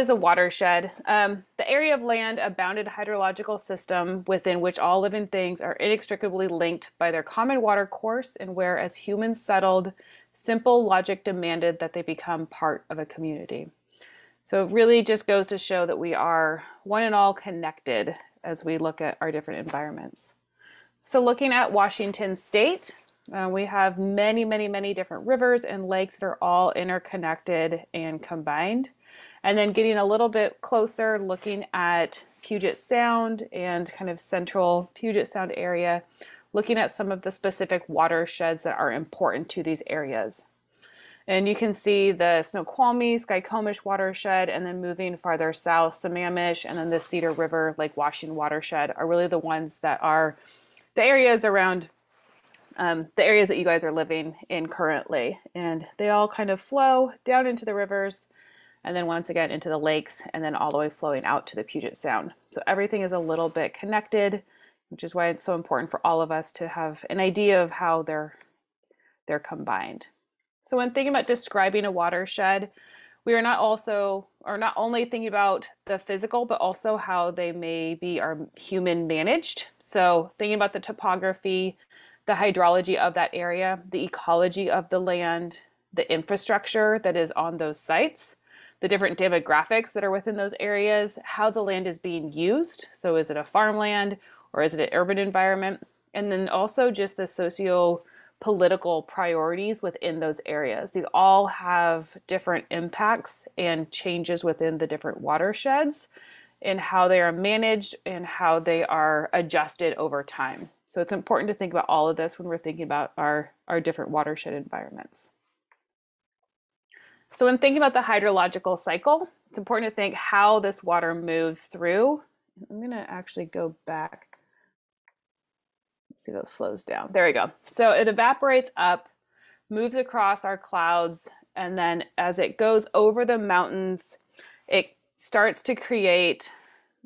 is a watershed? Um, the area of land, a bounded hydrological system within which all living things are inextricably linked by their common water course, and where, as humans settled, simple logic demanded that they become part of a community. So it really just goes to show that we are one and all connected as we look at our different environments. So looking at Washington State, uh, we have many, many, many different rivers and lakes that are all interconnected and combined. And then getting a little bit closer, looking at Puget Sound and kind of central Puget Sound area, looking at some of the specific watersheds that are important to these areas. And you can see the Snoqualmie, Skykomish watershed, and then moving farther south, Sammamish, and then the Cedar River, Lake Washington watershed are really the ones that are the areas around um, the areas that you guys are living in currently. And they all kind of flow down into the rivers and then once again into the lakes and then all the way flowing out to the Puget Sound. So everything is a little bit connected, which is why it's so important for all of us to have an idea of how they're they're combined. So when thinking about describing a watershed, we are not also or not only thinking about the physical but also how they may be are human managed. So thinking about the topography, the hydrology of that area, the ecology of the land, the infrastructure that is on those sites, the different demographics that are within those areas, how the land is being used. So, is it a farmland or is it an urban environment? And then also just the socio political priorities within those areas. These all have different impacts and changes within the different watersheds and how they are managed and how they are adjusted over time. So it's important to think about all of this when we're thinking about our, our different watershed environments. So when thinking about the hydrological cycle, it's important to think how this water moves through. I'm to actually go back. Let's see if it slows down. There we go. So it evaporates up, moves across our clouds, and then as it goes over the mountains, it starts to create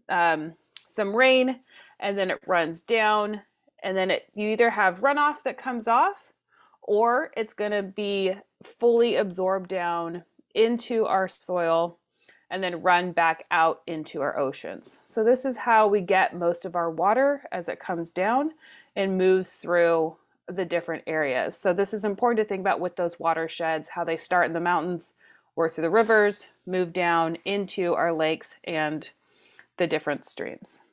um, some rain, and then it runs down, and then it you either have runoff that comes off, or it's going to be fully absorbed down into our soil and then run back out into our oceans. So this is how we get most of our water as it comes down and moves through the different areas. So this is important to think about with those watersheds, how they start in the mountains, work through the rivers, move down into our lakes and the different streams.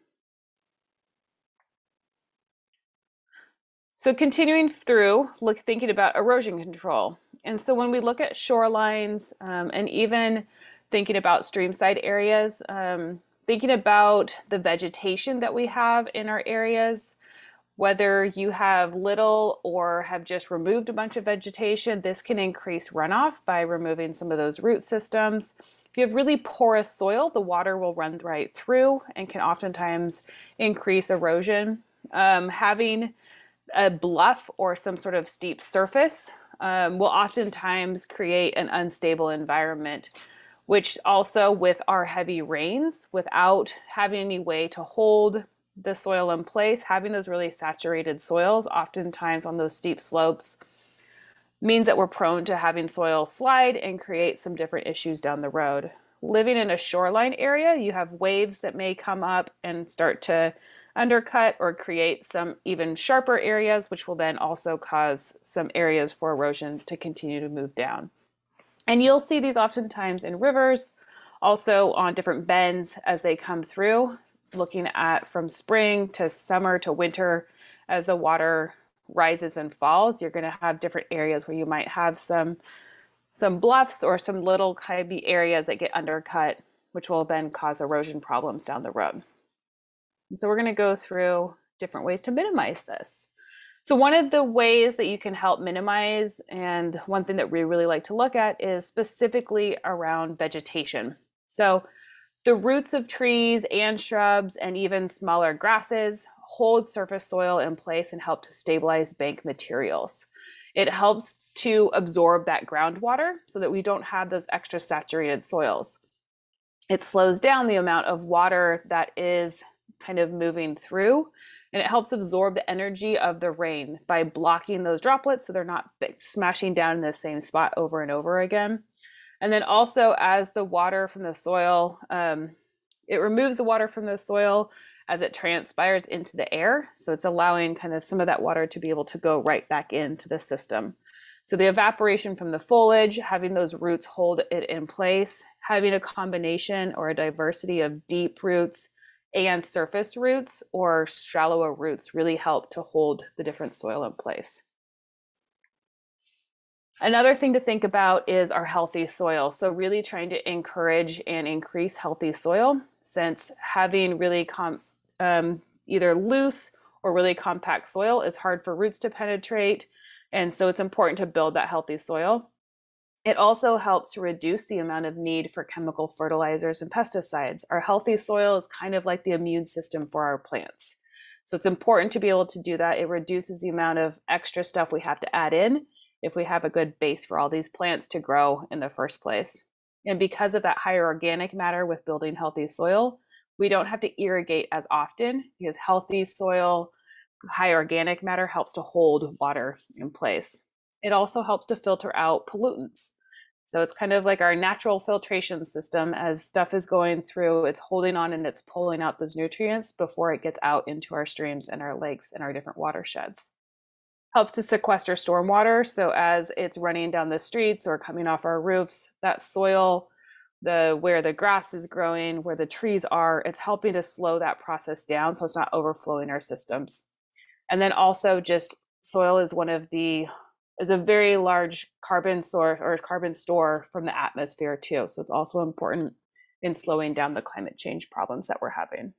So continuing through, look thinking about erosion control. And so when we look at shorelines um, and even thinking about streamside areas, um, thinking about the vegetation that we have in our areas, whether you have little or have just removed a bunch of vegetation, this can increase runoff by removing some of those root systems. If you have really porous soil, the water will run right through and can oftentimes increase erosion. Um, having a bluff or some sort of steep surface um, will oftentimes create an unstable environment, which also with our heavy rains, without having any way to hold the soil in place, having those really saturated soils, oftentimes on those steep slopes, means that we're prone to having soil slide and create some different issues down the road. Living in a shoreline area, you have waves that may come up and start to undercut or create some even sharper areas, which will then also cause some areas for erosion to continue to move down. And you'll see these oftentimes in rivers, also on different bends as they come through, looking at from spring to summer to winter as the water rises and falls, you're going to have different areas where you might have some some bluffs or some little kind of areas that get undercut, which will then cause erosion problems down the road. So we're going to go through different ways to minimize this. So one of the ways that you can help minimize, and one thing that we really like to look at is specifically around vegetation. So the roots of trees and shrubs and even smaller grasses hold surface soil in place and help to stabilize bank materials. It helps to absorb that groundwater so that we don't have those extra saturated soils. It slows down the amount of water that is kind of moving through and it helps absorb the energy of the rain by blocking those droplets so they're not smashing down in the same spot over and over again. And then also as the water from the soil, um, it removes the water from the soil as it transpires into the air. So it's allowing kind of some of that water to be able to go right back into the system. So the evaporation from the foliage, having those roots hold it in place, having a combination or a diversity of deep roots and surface roots or shallower roots really help to hold the different soil in place. Another thing to think about is our healthy soil. So really trying to encourage and increase healthy soil since having really um, either loose or really compact soil is hard for roots to penetrate. And so it's important to build that healthy soil. It also helps to reduce the amount of need for chemical fertilizers and pesticides. Our healthy soil is kind of like the immune system for our plants. So it's important to be able to do that. It reduces the amount of extra stuff we have to add in if we have a good base for all these plants to grow in the first place. And because of that higher organic matter with building healthy soil, we don't have to irrigate as often because healthy soil, high organic matter helps to hold water in place. It also helps to filter out pollutants. So it's kind of like our natural filtration system as stuff is going through, it's holding on and it's pulling out those nutrients before it gets out into our streams and our lakes and our different watersheds. Helps to sequester stormwater. So as it's running down the streets or coming off our roofs, that soil the where the grass is growing, where the trees are, it's helping to slow that process down so it's not overflowing our systems. And then also just soil is one of the is a very large carbon source or carbon store from the atmosphere too. So it's also important in slowing down the climate change problems that we're having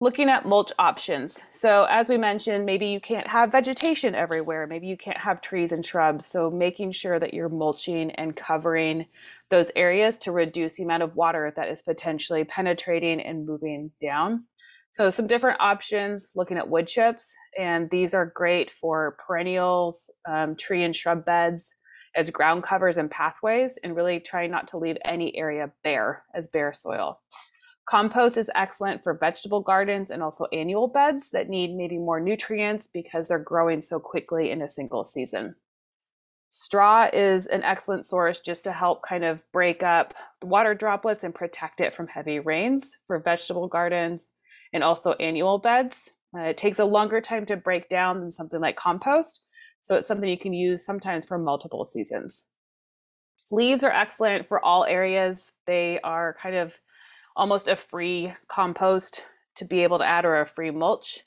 looking at mulch options. So, as we mentioned, maybe you can't have vegetation everywhere. Maybe you can't have trees and shrubs. So, making sure that you're mulching and covering those areas to reduce the amount of water that is potentially penetrating and moving down. So, some different options looking at wood chips, and these are great for perennials, um, tree and shrub beds as ground covers and pathways, and really trying not to leave any area bare as bare soil. Compost is excellent for vegetable gardens and also annual beds that need maybe more nutrients because they're growing so quickly in a single season. Straw is an excellent source just to help kind of break up water droplets and protect it from heavy rains for vegetable gardens and also annual beds. Uh, it takes a longer time to break down than something like compost, so it's something you can use sometimes for multiple seasons. Leaves are excellent for all areas. They are kind of almost a free compost to be able to add or a free mulch.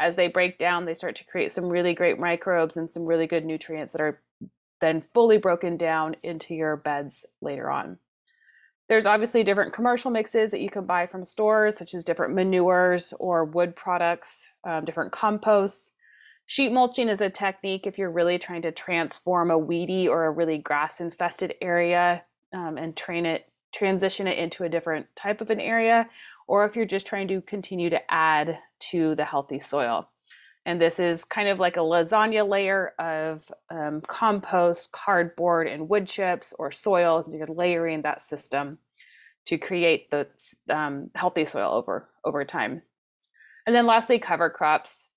As they break down, they start to create some really great microbes and some really good nutrients that are then fully broken down into your beds later on. There's obviously different commercial mixes that you can buy from stores, such as different manures or wood products, um, different composts. Sheet mulching is a technique if you're really trying to transform a weedy or a really grass infested area um, and train it transition it into a different type of an area, or if you're just trying to continue to add to the healthy soil. And this is kind of like a lasagna layer of um, compost, cardboard, and wood chips or soil. You're layering that system to create the um, healthy soil over over time. And then lastly, cover crops.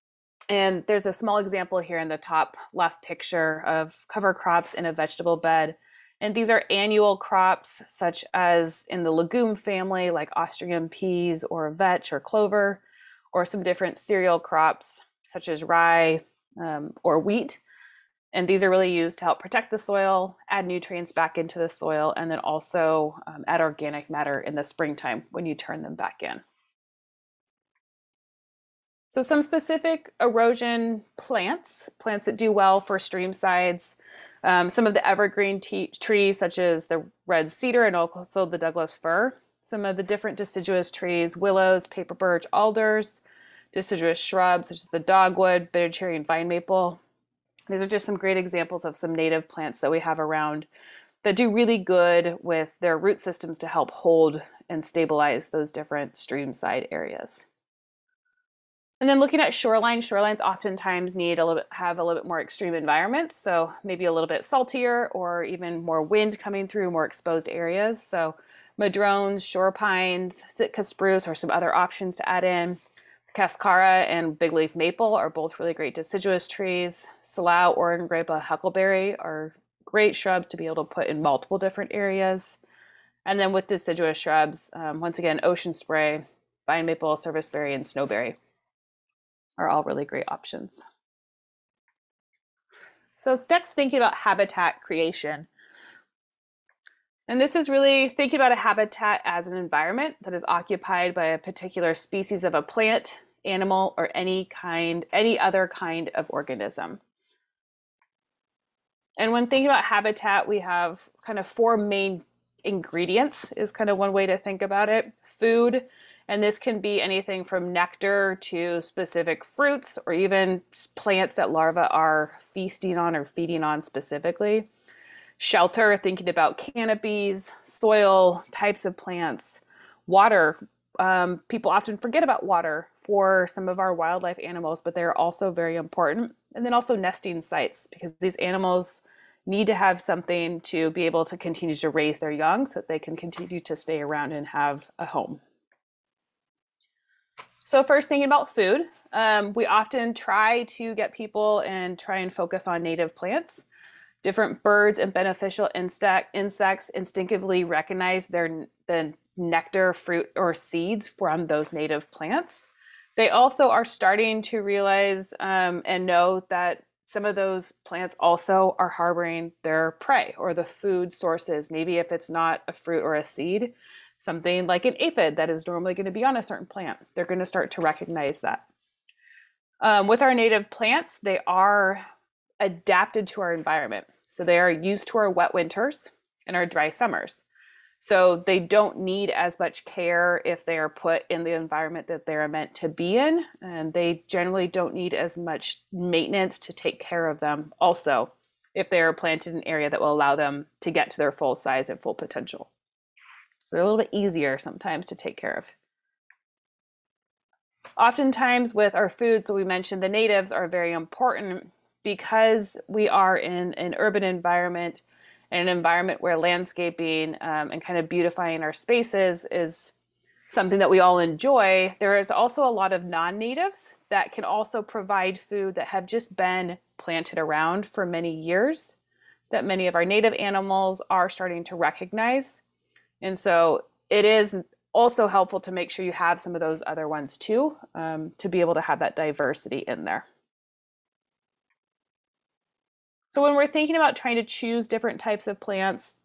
And there's a small example here in the top left picture of cover crops in a vegetable bed. And these are annual crops, such as in the legume family, like Austrian peas or vetch or clover, or some different cereal crops, such as rye um, or wheat. And these are really used to help protect the soil, add nutrients back into the soil, and then also um, add organic matter in the springtime when you turn them back in. So, some specific erosion plants, plants that do well for stream sides, um, some of the evergreen trees, such as the red cedar and also the Douglas fir. Some of the different deciduous trees, willows, paper birch, alders, deciduous shrubs, such as the dogwood, bitter cherry, and vine maple. These are just some great examples of some native plants that we have around that do really good with their root systems to help hold and stabilize those different stream side areas. And then looking at shoreline, shorelines oftentimes need a little bit have a little bit more extreme environments, so maybe a little bit saltier or even more wind coming through more exposed areas. So madrones, shore pines, Sitka spruce are some other options to add in. Cascara and big leaf maple are both really great deciduous trees. Salal, Oregon grape, huckleberry are great shrubs to be able to put in multiple different areas. And then with deciduous shrubs, um, once again, ocean spray, vine maple, serviceberry, and snowberry are all really great options. So next, thinking about habitat creation. And this is really thinking about a habitat as an environment that is occupied by a particular species of a plant, animal, or any kind, any other kind of organism. And when thinking about habitat, we have kind of four main ingredients is kind of one way to think about it. Food, and this can be anything from nectar to specific fruits or even plants that larvae are feasting on or feeding on specifically. Shelter, thinking about canopies, soil, types of plants, water. Um, people often forget about water for some of our wildlife animals, but they're also very important. And then also nesting sites because these animals need to have something to be able to continue to raise their young so that they can continue to stay around and have a home. So first thinking about food, um, we often try to get people and try and focus on native plants. Different birds and beneficial insect, insects instinctively recognize their the nectar, fruit, or seeds from those native plants. They also are starting to realize um, and know that some of those plants also are harboring their prey or the food sources. Maybe if it's not a fruit or a seed, something like an aphid that is normally going to be on a certain plant. They're going to start to recognize that. Um, with our native plants, they are adapted to our environment. So they are used to our wet winters and our dry summers. So they don't need as much care if they are put in the environment that they're meant to be in. And they generally don't need as much maintenance to take care of them also if they are planted in an area that will allow them to get to their full size and full potential. So they're a little bit easier sometimes to take care of. Oftentimes with our food, so we mentioned the natives are very important because we are in an urban environment and an environment where landscaping um, and kind of beautifying our spaces is something that we all enjoy. There is also a lot of non-natives that can also provide food that have just been planted around for many years that many of our native animals are starting to recognize and so it is also helpful to make sure you have some of those other ones too, um, to be able to have that diversity in there. So when we're thinking about trying to choose different types of plants,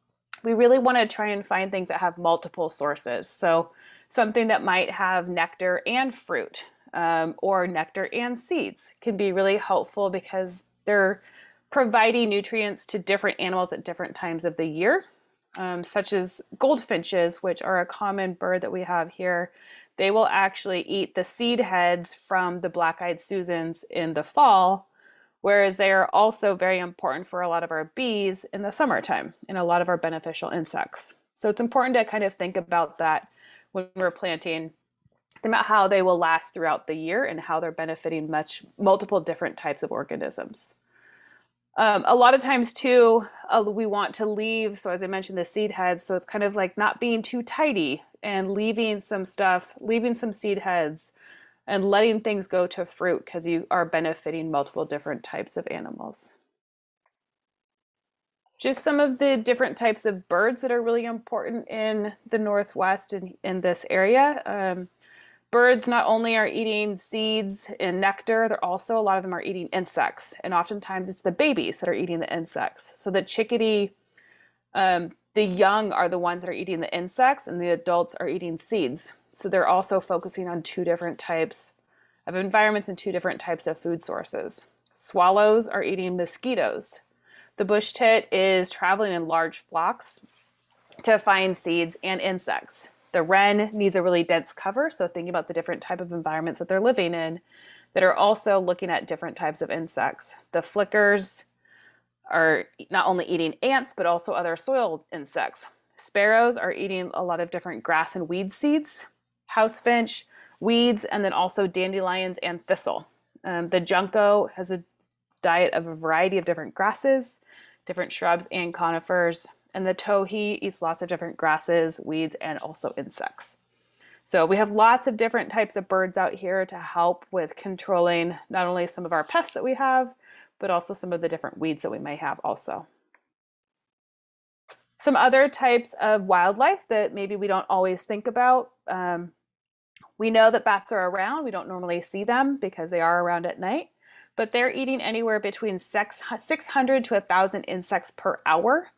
we really want to try and find things that have multiple sources. So something that might have nectar and fruit um, or nectar and seeds can be really helpful because they're providing nutrients to different animals at different times of the year um, such as goldfinches, which are a common bird that we have here, they will actually eat the seed heads from the black-eyed Susans in the fall, whereas they are also very important for a lot of our bees in the summertime and a lot of our beneficial insects. So it's important to kind of think about that when we're planting, about how they will last throughout the year and how they're benefiting much multiple different types of organisms. Um, a lot of times too, uh, we want to leave, so as I mentioned, the seed heads, so it's kind of like not being too tidy and leaving some stuff, leaving some seed heads and letting things go to fruit because you are benefiting multiple different types of animals. Just some of the different types of birds that are really important in the Northwest and in this area. Um, birds not only are eating seeds and nectar, they're also, a lot of them are eating insects. And oftentimes it's the babies that are eating the insects. So the chickadee, um, the young are the ones that are eating the insects and the adults are eating seeds. So they're also focusing on two different types of environments and two different types of food sources. Swallows are eating mosquitoes. The bush tit is traveling in large flocks to find seeds and insects. The wren needs a really dense cover, so thinking about the different type of environments that they're living in that are also looking at different types of insects. The flickers are not only eating ants, but also other soil insects. Sparrows are eating a lot of different grass and weed seeds, house finch, weeds, and then also dandelions and thistle. Um, the junco has a diet of a variety of different grasses, different shrubs and conifers and the towhee eats lots of different grasses, weeds, and also insects. So we have lots of different types of birds out here to help with controlling not only some of our pests that we have, but also some of the different weeds that we may have also. Some other types of wildlife that maybe we don't always think about. Um, we know that bats are around. We don't normally see them because they are around at night, but they're eating anywhere between 600 to 1,000 insects per hour.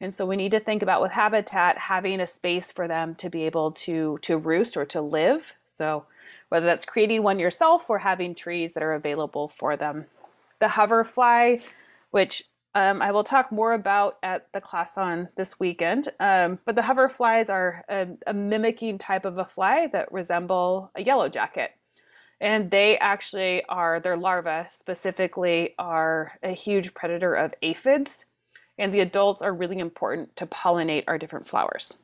And so we need to think about with habitat having a space for them to be able to to roost or to live. So whether that's creating one yourself or having trees that are available for them. The hoverfly, which um, I will talk more about at the class on this weekend. Um, but the hoverflies are a, a, mimicking type of a fly that resemble a yellow jacket. And they actually are, their larvae specifically, are a huge predator of aphids. And the adults are really important to pollinate our different flowers.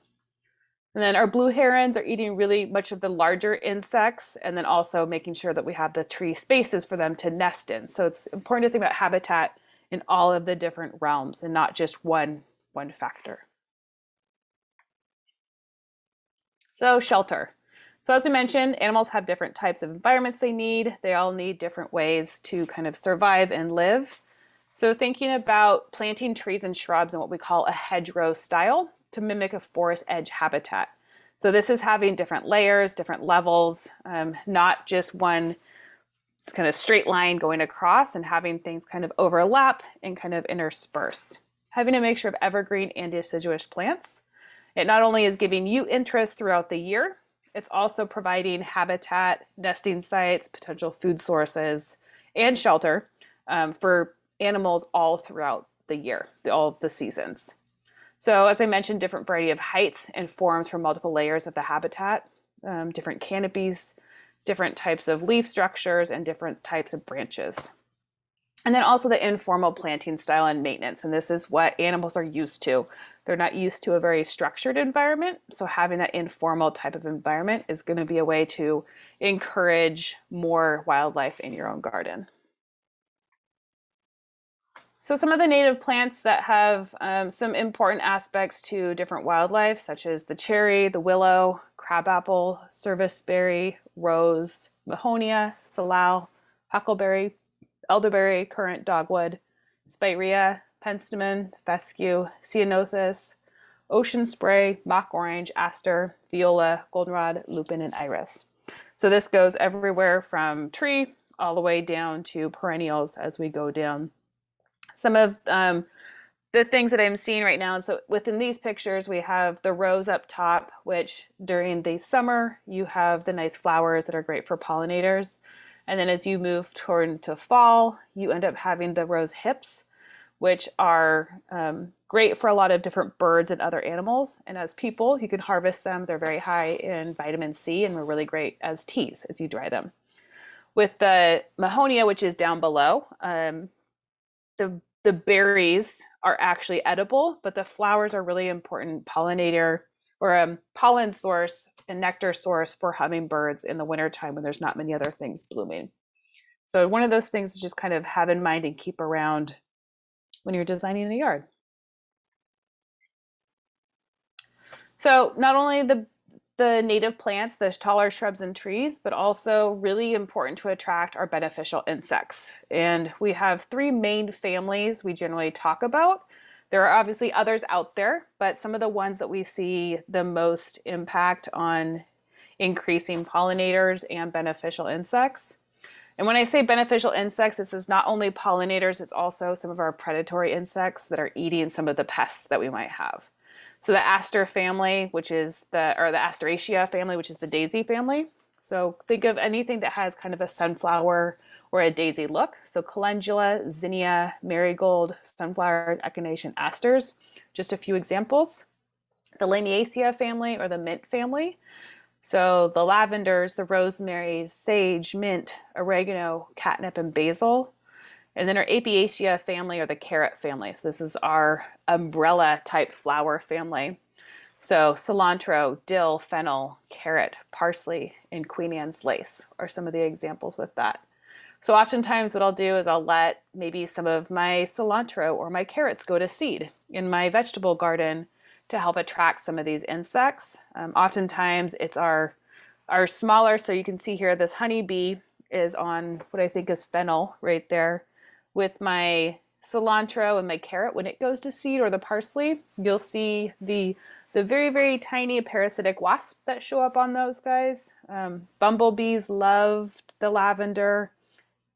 And then our blue herons are eating really much of the larger insects and then also making sure that we have the tree spaces for them to nest in. So it's important to think about habitat in all of the different realms and not just one one factor. So shelter. So as we mentioned, animals have different types of environments they need. They all need different ways to kind of survive and live. So thinking about planting trees and shrubs in what we call a hedgerow style to mimic a forest edge habitat. So this is having different layers, different levels, um, not just one kind of straight line going across and having things kind of overlap and kind of intersperse. Having a mixture of evergreen and deciduous plants. It not only is giving you interest throughout the year, it's also providing habitat, nesting sites, potential food sources, and shelter um, for animals all throughout the year, all the seasons. So as I mentioned, different variety of heights and forms for multiple layers of the habitat, um, different canopies, different types of leaf structures, and different types of branches. And then also the informal planting style and maintenance. And this is what animals are used to. They're not used to a very structured environment. So having that informal type of environment is going to be a way to encourage more wildlife in your own garden. So some of the native plants that have um, some important aspects to different wildlife, such as the cherry, the willow, crabapple, serviceberry, rose, mahonia, salal, huckleberry, elderberry, currant dogwood, spirea, penstemon, fescue, ceanothus, ocean spray, mock orange, aster, viola, goldenrod, lupin, and iris. So this goes everywhere from tree all the way down to perennials as we go down some of um, the things that I'm seeing right now. So within these pictures, we have the rose up top, which during the summer, you have the nice flowers that are great for pollinators. And then as you move toward to fall, you end up having the rose hips, which are um, great for a lot of different birds and other animals. And as people, you can harvest them. They're very high in vitamin C and are really great as teas as you dry them. With the Mahonia, which is down below, um, the the berries are actually edible, but the flowers are really important pollinator or a um, pollen source and nectar source for hummingbirds in the wintertime when there's not many other things blooming. So one of those things to just kind of have in mind and keep around when you're designing a yard. So not only the the native plants, the taller shrubs and trees, but also really important to attract are beneficial insects. And we have three main families we generally talk about. There are obviously others out there, but some of the ones that we see the most impact on increasing pollinators and beneficial insects. And when I say beneficial insects, this is not only pollinators, it's also some of our predatory insects that are eating some of the pests that we might have. So the aster family, which is the, or the Asteraceae family, which is the daisy family. So think of anything that has kind of a sunflower or a daisy look. So calendula, zinnia, marigold, sunflower, echinacea, asters. Just a few examples. The Lamiaceae family or the mint family. So the lavenders, the rosemaries, sage, mint, oregano, catnip, and basil. And then our Apiaceae family or the carrot family. So this is our umbrella type flower family. So cilantro, dill, fennel, carrot, parsley, and Queen Anne's lace are some of the examples with that. So oftentimes what I'll do is I'll let maybe some of my cilantro or my carrots go to seed in my vegetable garden to help attract some of these insects. Um, oftentimes it's our, our smaller, so you can see here this honeybee is on what I think is fennel right there with my cilantro and my carrot, when it goes to seed or the parsley, you'll see the the very, very tiny parasitic wasps that show up on those guys. Um, bumblebees loved the lavender,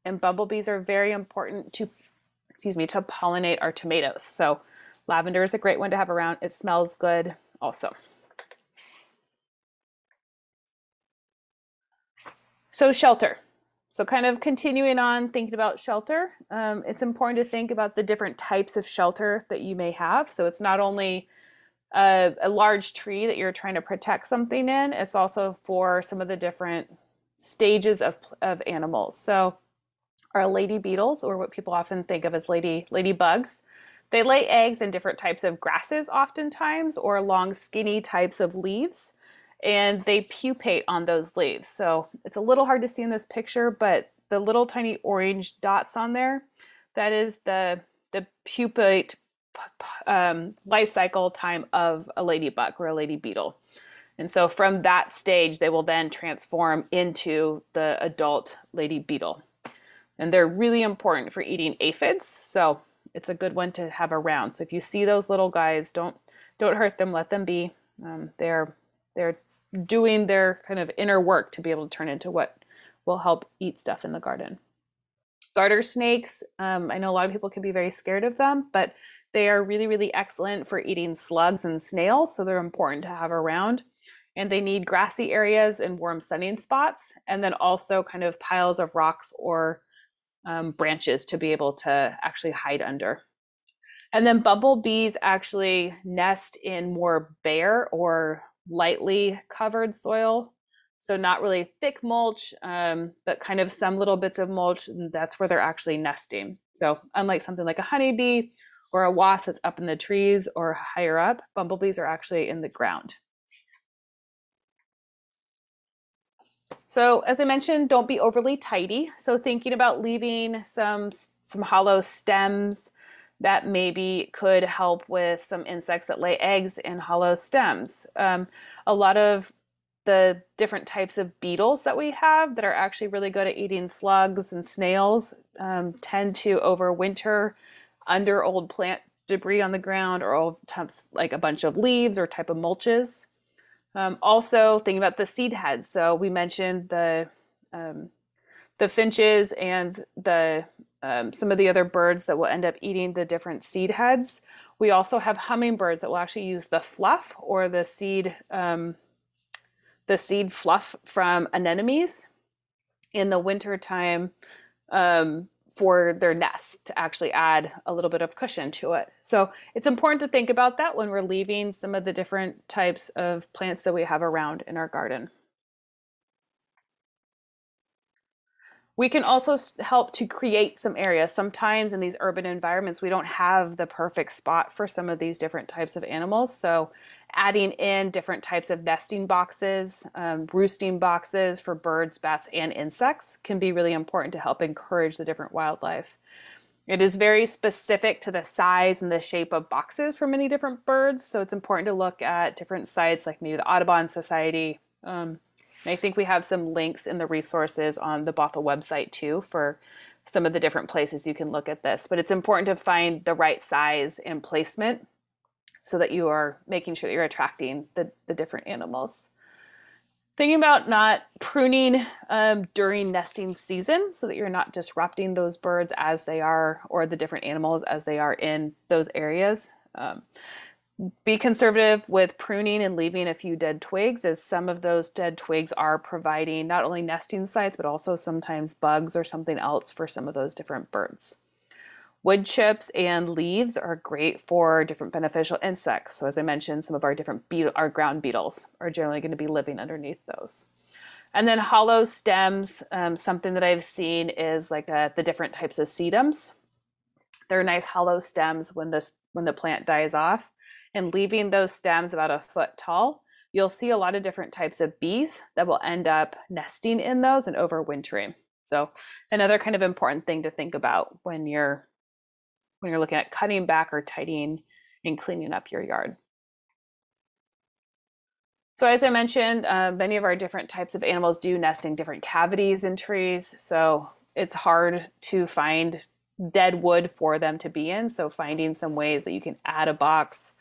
and bumblebees are very important to, excuse me, to pollinate our tomatoes. So lavender is a great one to have around. It smells good also. So shelter. So kind of continuing on thinking about shelter, um, it's important to think about the different types of shelter that you may have. So it's not only a, a large tree that you're trying to protect something in, it's also for some of the different stages of, of animals. So our lady beetles, or what people often think of as lady ladybugs, they lay eggs in different types of grasses oftentimes, or long skinny types of leaves and they pupate on those leaves. So it's a little hard to see in this picture, but the little tiny orange dots on there, that is the the pupate um, life cycle time of a ladybug or a lady beetle. And so from that stage, they will then transform into the adult lady beetle. And they're really important for eating aphids. So it's a good one to have around. So if you see those little guys, don't don't hurt them. Let them be. Um, they're they're doing their kind of inner work to be able to turn into what will help eat stuff in the garden. Garter snakes, um, I know a lot of people can be very scared of them, but they are really, really excellent for eating slugs and snails, so they're important to have around. And they need grassy areas and warm sunning spots, and then also kind of piles of rocks or um, branches to be able to actually hide under. And then bumblebees actually nest in more bare or lightly covered soil. So not really thick mulch, um, but kind of some little bits of mulch. That's where they're actually nesting. So unlike something like a honeybee or a wasp that's up in the trees or higher up, bumblebees are actually in the ground. So as I mentioned, don't be overly tidy. So thinking about leaving some, some hollow stems, that maybe could help with some insects that lay eggs in hollow stems. Um, a lot of the different types of beetles that we have that are actually really good at eating slugs and snails um, tend to overwinter under old plant debris on the ground or old types like a bunch of leaves or type of mulches. Um, also, thinking about the seed heads. So we mentioned the um, the finches and the um, some of the other birds that will end up eating the different seed heads. We also have hummingbirds that will actually use the fluff or the seed, um, the seed fluff from anemones in the winter time um, for their nest to actually add a little bit of cushion to it. So it's important to think about that when we're leaving some of the different types of plants that we have around in our garden. We can also help to create some areas. Sometimes in these urban environments, we don't have the perfect spot for some of these different types of animals. So adding in different types of nesting boxes, um, roosting boxes for birds, bats, and insects can be really important to help encourage the different wildlife. It is very specific to the size and the shape of boxes for many different birds. So it's important to look at different sites like maybe the Audubon Society, um, and I think we have some links in the resources on the Bothell website too for some of the different places you can look at this. But it's important to find the right size and placement so that you are making sure that you're attracting the, the different animals. Thinking about not pruning um, during nesting season so that you're not disrupting those birds as they are, or the different animals as they are in those areas. Um, be conservative with pruning and leaving a few dead twigs as some of those dead twigs are providing not only nesting sites but also sometimes bugs or something else for some of those different birds. Wood chips and leaves are great for different beneficial insects. So as I mentioned, some of our different beetle, our ground beetles are generally going to be living underneath those. And then hollow stems, um, something that I've seen is like a, uh, the different types of sedums. They're nice hollow stems when this when the plant dies off and leaving those stems about a foot tall, you'll see a lot of different types of bees that will end up nesting in those and overwintering. So another kind of important thing to think about when you're when you're looking at cutting back or tidying and cleaning up your yard. So as I mentioned, uh, many of our different types of animals do nest in different cavities in trees. So it's hard to find dead wood for them to be in. So finding some ways that you can add a box.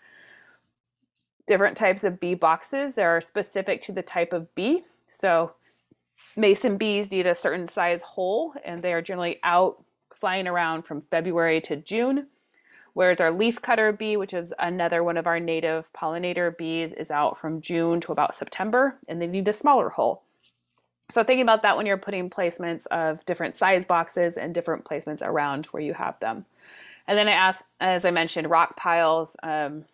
Different types of bee boxes that are specific to the type of bee. So mason bees need a certain size hole and they are generally out flying around from February to June. Whereas our leafcutter bee, which is another one of our native pollinator bees, is out from June to about September and they need a smaller hole. So thinking about that when you're putting placements of different size boxes and different placements around where you have them. And then I asked, as I mentioned, rock piles um,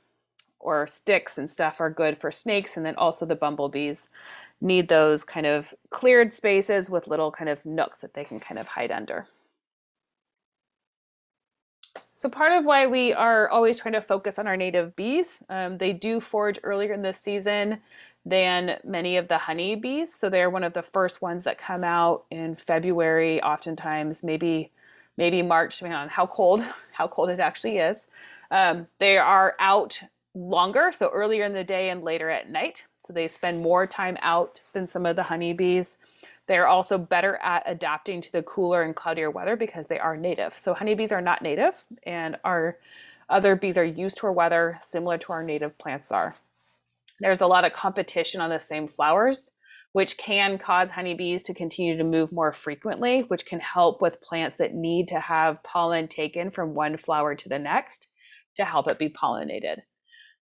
or sticks and stuff are good for snakes. And then also the bumblebees need those kind of cleared spaces with little kind of nooks that they can kind of hide under. So part of why we are always trying to focus on our native bees, um, they do forage earlier in the season than many of the honeybees. So they're one of the first ones that come out in February, oftentimes maybe maybe March, depending on how cold how cold it actually is. Um, they are out longer, so earlier in the day and later at night. So they spend more time out than some of the honeybees. They're also better at adapting to the cooler and cloudier weather because they are native. So honeybees are not native, and our other bees are used to our weather similar to our native plants are. There's a lot of competition on the same flowers, which can cause honeybees to continue to move more frequently, which can help with plants that need to have pollen taken from one flower to the next to help it be pollinated.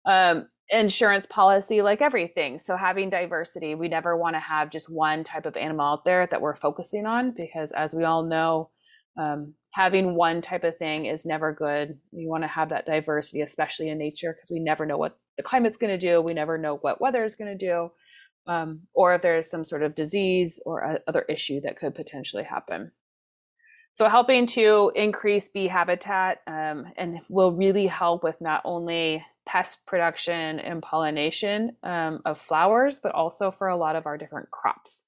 Um, insurance policy, like everything. So, having diversity, we never want to have just one type of animal out there that we're focusing on because, as we all know, um, having one type of thing is never good. You want to have that diversity, especially in nature, because we never know what the climate's going to do. We never know what weather is going to do, um, or if there's some sort of disease or a, other issue that could potentially happen. So, helping to increase bee habitat um, and will really help with not only pest production and pollination um, of flowers, but also for a lot of our different crops.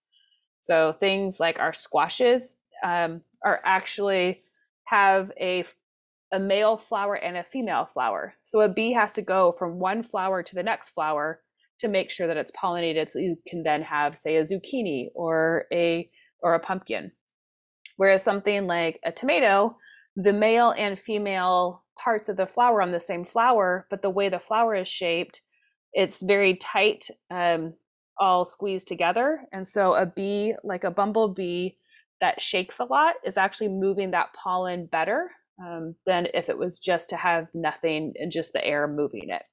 So, things like our squashes, um, are actually have a a male flower and a female flower. So a bee has to go from one flower to the next flower to make sure that it's pollinated so you can then have say a zucchini or a or a pumpkin. Whereas something like a tomato, the male and female parts of the flower on the same flower, but the way the flower is shaped, it's very tight, um, all squeezed together. And so a bee, like a bumblebee, that shakes a lot is actually moving that pollen better um, than if it was just to have nothing and just the air moving it.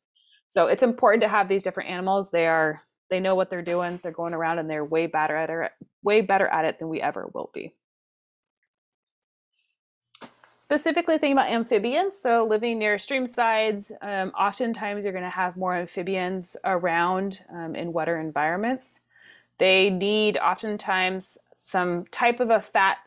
So it's important to have these different animals. They are they know what they're doing. They're going around and they're way better at it, way better at it than we ever will be. Specifically thinking about amphibians, so living near stream sides, um, oftentimes you're going to have more amphibians around um, in wetter environments. They need oftentimes some type of a fat,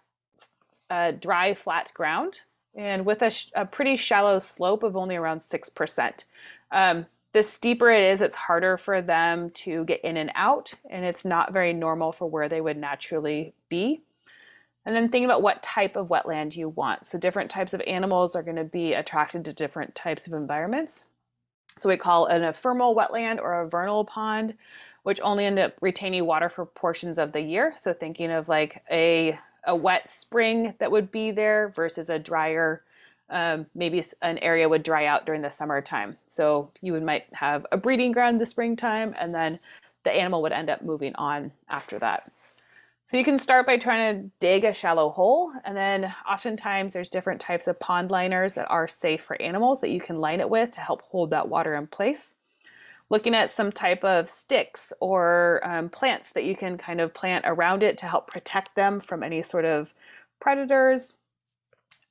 uh, dry, flat ground, and with a, a, pretty shallow slope of only around 6%. Um, the steeper it is, it's harder for them to get in and out, and it's not very normal for where they would naturally be. And then thinking about what type of wetland you want. So, different types of animals are going to be attracted to different types of environments. So, we call an ephemeral wetland or a vernal pond which only end up retaining water for portions of the year. So thinking of like a a wet spring that would be there versus a drier um, maybe an area would dry out during the summertime. So you would might have a breeding ground in the springtime, and then the animal would end up moving on after that. So you can start by trying to dig a shallow hole, and then oftentimes there's different types of pond liners that are safe for animals that you can line it with to help hold that water in place. Looking at some type of sticks or um, plants that you can kind of plant around it to help protect them from any sort of predators,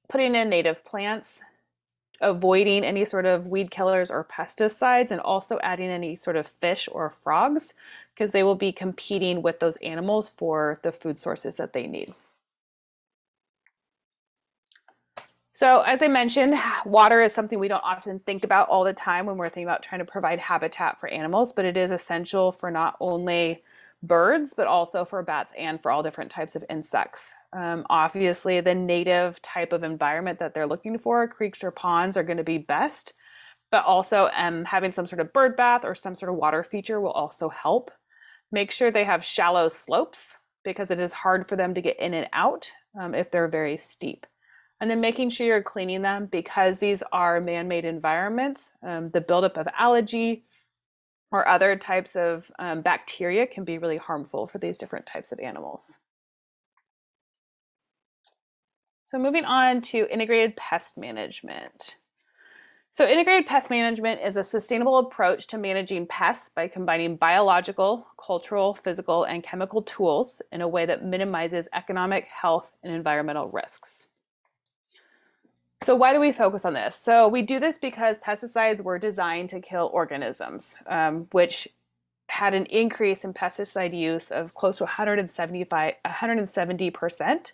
putting in native plants, avoiding any sort of weed killers or pesticides, and also adding any sort of fish or frogs because they will be competing with those animals for the food sources that they need. So, as I mentioned, water is something we don't often think about all the time when we're thinking about trying to provide habitat for animals, but it is essential for not only birds, but also for bats and for all different types of insects. Um, obviously, the native type of environment that they're looking for, creeks or ponds, are going to be best, but also um, having some sort of bird bath or some sort of water feature will also help. Make sure they have shallow slopes because it is hard for them to get in and out um, if they're very steep. and then making sure you're cleaning them because these are man-made environments. Um, the buildup of algae or other types of um, bacteria can be really harmful for these different types of animals. So moving on to integrated pest management. So integrated pest management is a sustainable approach to managing pests by combining biological, cultural, physical, and chemical tools in a way that minimizes economic, health, and environmental risks. So why do we focus on this? So we do this because pesticides were designed to kill organisms, um, which had an increase in pesticide use of close to 175, 170%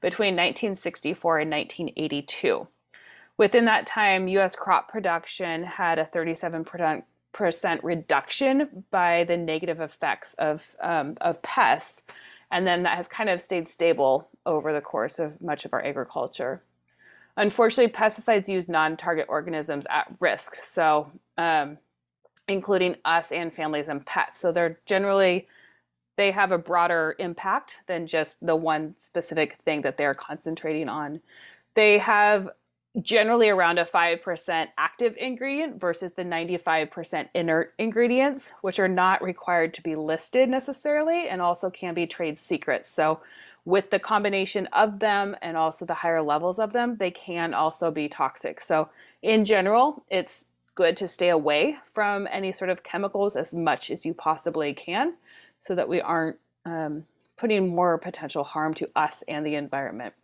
between 1964 and 1982. Within that time, US crop production had a 37% reduction by the negative effects of, um, of pests. And then that has kind of stayed stable over the course of much of our agriculture. Unfortunately, pesticides use non-target organisms at risk, so um, including us and families and pets. So they're generally they have a broader impact than just the one specific thing that they're concentrating on. They have generally around a 5% active ingredient versus the 95% inert ingredients, which are not required to be listed necessarily and also can be trade secrets. So with the combination of them and also the higher levels of them, they can also be toxic. So, in general, it's good to stay away from any sort of chemicals as much as you possibly can so that we aren't um, putting more potential harm to us and the environment.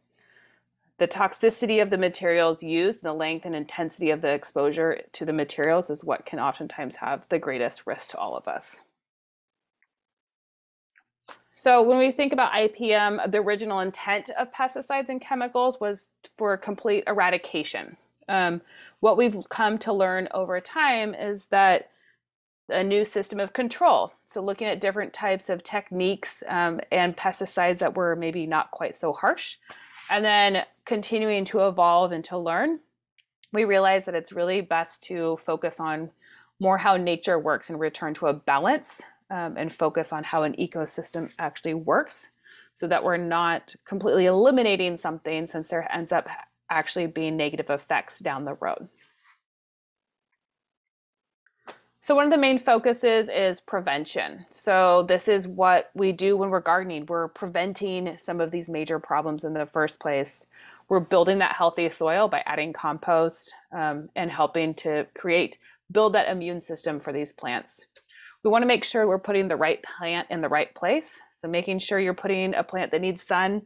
The toxicity of the materials used, the length and intensity of the exposure to the materials is what can oftentimes have the greatest risk to all of us. So when we think about IPM, the original intent of pesticides and chemicals was for complete eradication. Um, what we've come to learn over time is that a new system of control. So looking at different types of techniques um, and pesticides that were maybe not quite so harsh, and then continuing to evolve and to learn, we realize that it's really best to focus on more how nature works and return to a balance um, and focus on how an ecosystem actually works so that we're not completely eliminating something since there ends up actually being negative effects down the road. So one of the main focuses is prevention. So this is what we do when we're gardening. We're preventing some of these major problems in the first place. We're building that healthy soil by adding compost um, and helping to create, build that immune system for these plants. We want to make sure we're putting the right plant in the right place. So making sure you're putting a plant that needs sun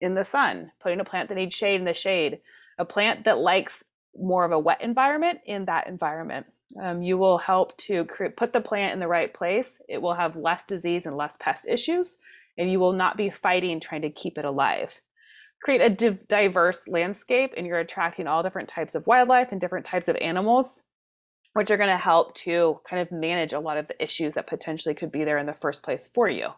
in the sun, putting a plant that needs shade in the shade, a plant that likes more of a wet environment in that environment. Um, you will help to create, put the plant in the right place. It will have less disease and less pest issues, and you will not be fighting trying to keep it alive. Create a diverse landscape, and you're attracting all different types of wildlife and different types of animals which are going to help to kind of manage a lot of the issues that potentially could be there in the first place for you.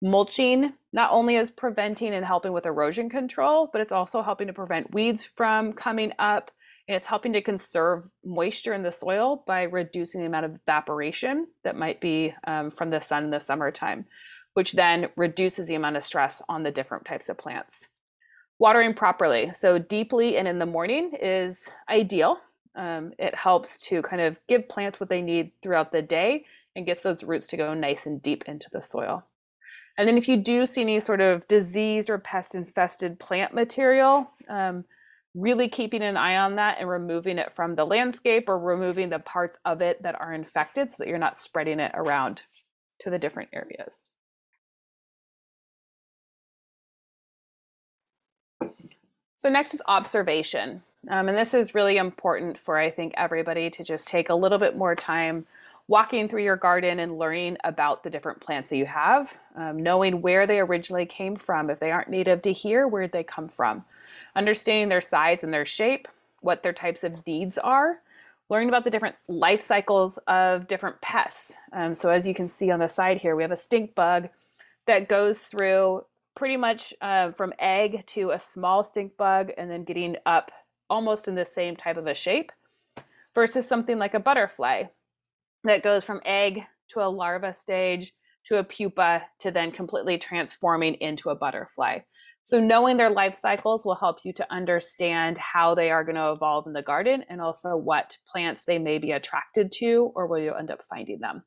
Mulching not only is preventing and helping with erosion control, but it's also helping to prevent weeds from coming up and it's helping to conserve moisture in the soil by reducing the amount of evaporation that might be um, from the sun in the summertime, which then reduces the amount of stress on the different types of plants. Watering properly, so deeply and in the morning, is ideal um, it helps to kind of give plants what they need throughout the day and gets those roots to go nice and deep into the soil. And then if you do see any sort of diseased or pest infested plant material, um, really keeping an eye on that and removing it from the landscape or removing the parts of it that are infected so that you're not spreading it around to the different areas. So next is observation. Um, and this is really important for, I think, everybody to just take a little bit more time walking through your garden and learning about the different plants that you have, um, knowing where they originally came from. If they aren't native to here, where they come from? Understanding their size and their shape, what their types of needs are, learning about the different life cycles of different pests. Um, so as you can see on the side here, we have a stink bug that goes through pretty much uh, from egg to a small stink bug and then getting up almost in the same type of a shape versus something like a butterfly that goes from egg to a larva stage to a pupa to then completely transforming into a butterfly. So, knowing their life cycles will help you to understand how they are going to evolve in the garden and also what plants they may be attracted to or where you'll end up finding them.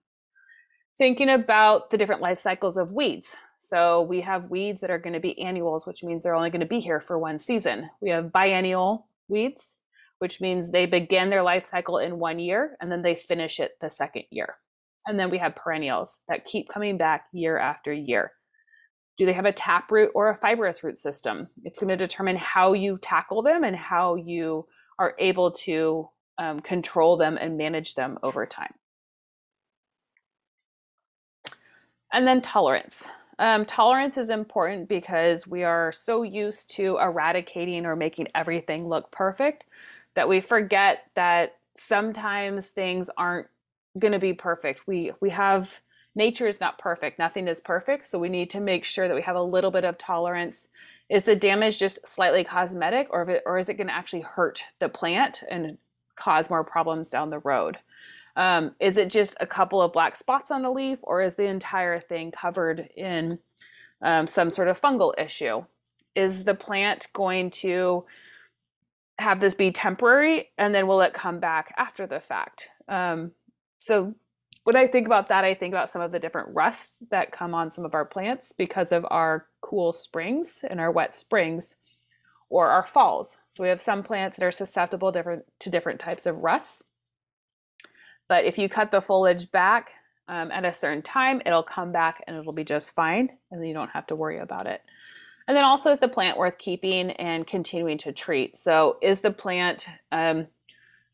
Thinking about the different life cycles of weeds. So, we have weeds that are going to be annuals, which means they're only going to be here for one season. We have biennial weeds, which means they begin their life cycle in one year and then they finish it the second year. And then we have perennials that keep coming back year after year. Do they have a tap root or a fibrous root system? It's going to determine how you tackle them and how you are able to um, control them and manage them over time. And then tolerance. Um, tolerance is important because we are so used to eradicating or making everything look perfect that we forget that sometimes things aren't going to be perfect. We we have nature is not perfect. Nothing is perfect, so we need to make sure that we have a little bit of tolerance. Is the damage just slightly cosmetic or it, or is it going to actually hurt the plant and cause more problems down the road? Um, is it just a couple of black spots on a leaf or is the entire thing covered in um, some sort of fungal issue? Is the plant going to have this be temporary and then will it come back after the fact? Um, so when I think about that, I think about some of the different rusts that come on some of our plants because of our cool springs and our wet springs or our falls. So we have some plants that are susceptible different to different types of rusts. But if you cut the foliage back um, at a certain time, it'll come back and it'll be just fine, and you don't have to worry about it. And then also, is the plant worth keeping and continuing to treat? So, is the plant um,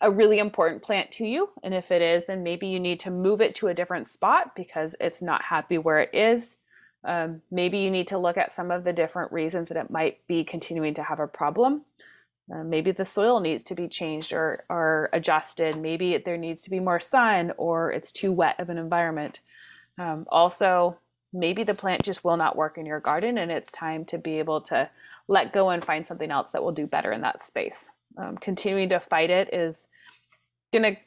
a really important plant to you? And if it is, then maybe you need to move it to a different spot because it's not happy where it is. Um, maybe you need to look at some of the different reasons that it might be continuing to have a problem. Uh, maybe the soil needs to be changed or, or adjusted. Maybe there needs to be more sun or it's too wet of an environment. Um, also, maybe the plant just will not work in your garden and it's time to be able to let go and find something else that will do better in that space. Um, continuing to fight it is going to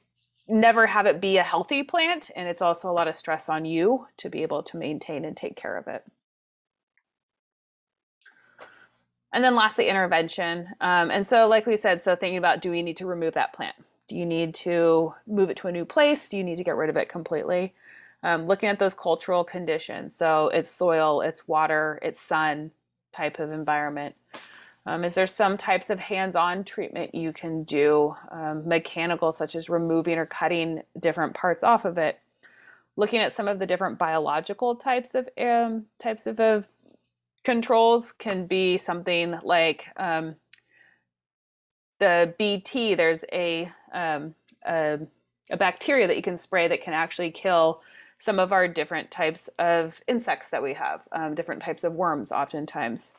never have it be a healthy plant and it's also a lot of stress on you to be able to maintain and take care of it. And then lastly, intervention. Um, and so, like we said, so thinking about do we need to remove that plant? Do you need to move it to a new place? Do you need to get rid of it completely? Um, looking at those cultural conditions. So, it's soil, it's water, it's sun type of environment. Um, is there some types of hands on treatment you can do, um, mechanical, such as removing or cutting different parts off of it? Looking at some of the different biological types of um, types of, of controls can be something like um, the BT. There's a, um, a, a bacteria that you can spray that can actually kill some of our different types of insects that we have, um, different types of worms, oftentimes.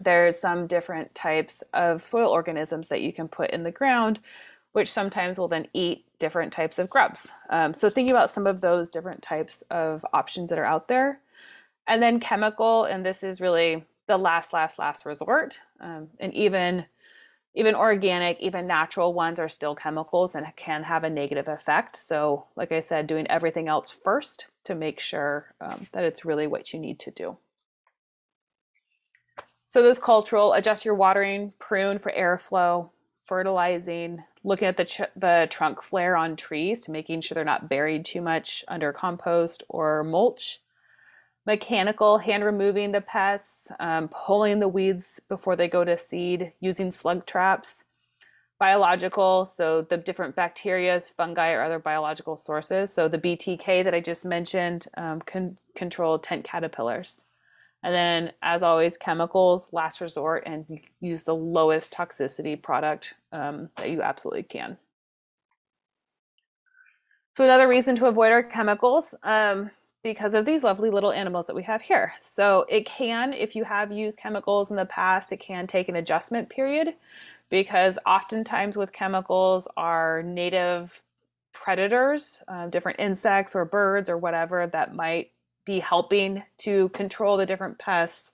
There's some different types of soil organisms that you can put in the ground, which sometimes will then eat different types of grubs. Um, so, thinking about some of those different types of options that are out there and then chemical, and this is really the last, last, last resort. Um, and even even organic, even natural ones are still chemicals and can have a negative effect. So, like I said, doing everything else first to make sure um, that it's really what you need to do. So, this cultural adjust your watering, prune for airflow, fertilizing, looking at the, the trunk flare on trees to making sure they're not buried too much under compost or mulch mechanical, hand removing the pests, um, pulling the weeds before they go to seed, using slug traps, biological, so the different bacteria, fungi, or other biological sources. So the BTK that I just mentioned um, can control tent caterpillars. And then, as always, chemicals, last resort, and use the lowest toxicity product um, that you absolutely can. So, another reason to avoid our chemicals um, because of these lovely little animals that we have here. So it can, if you have used chemicals in the past, it can take an adjustment period because oftentimes with chemicals are native predators, uh, different insects or birds or whatever that might be helping to control the different pests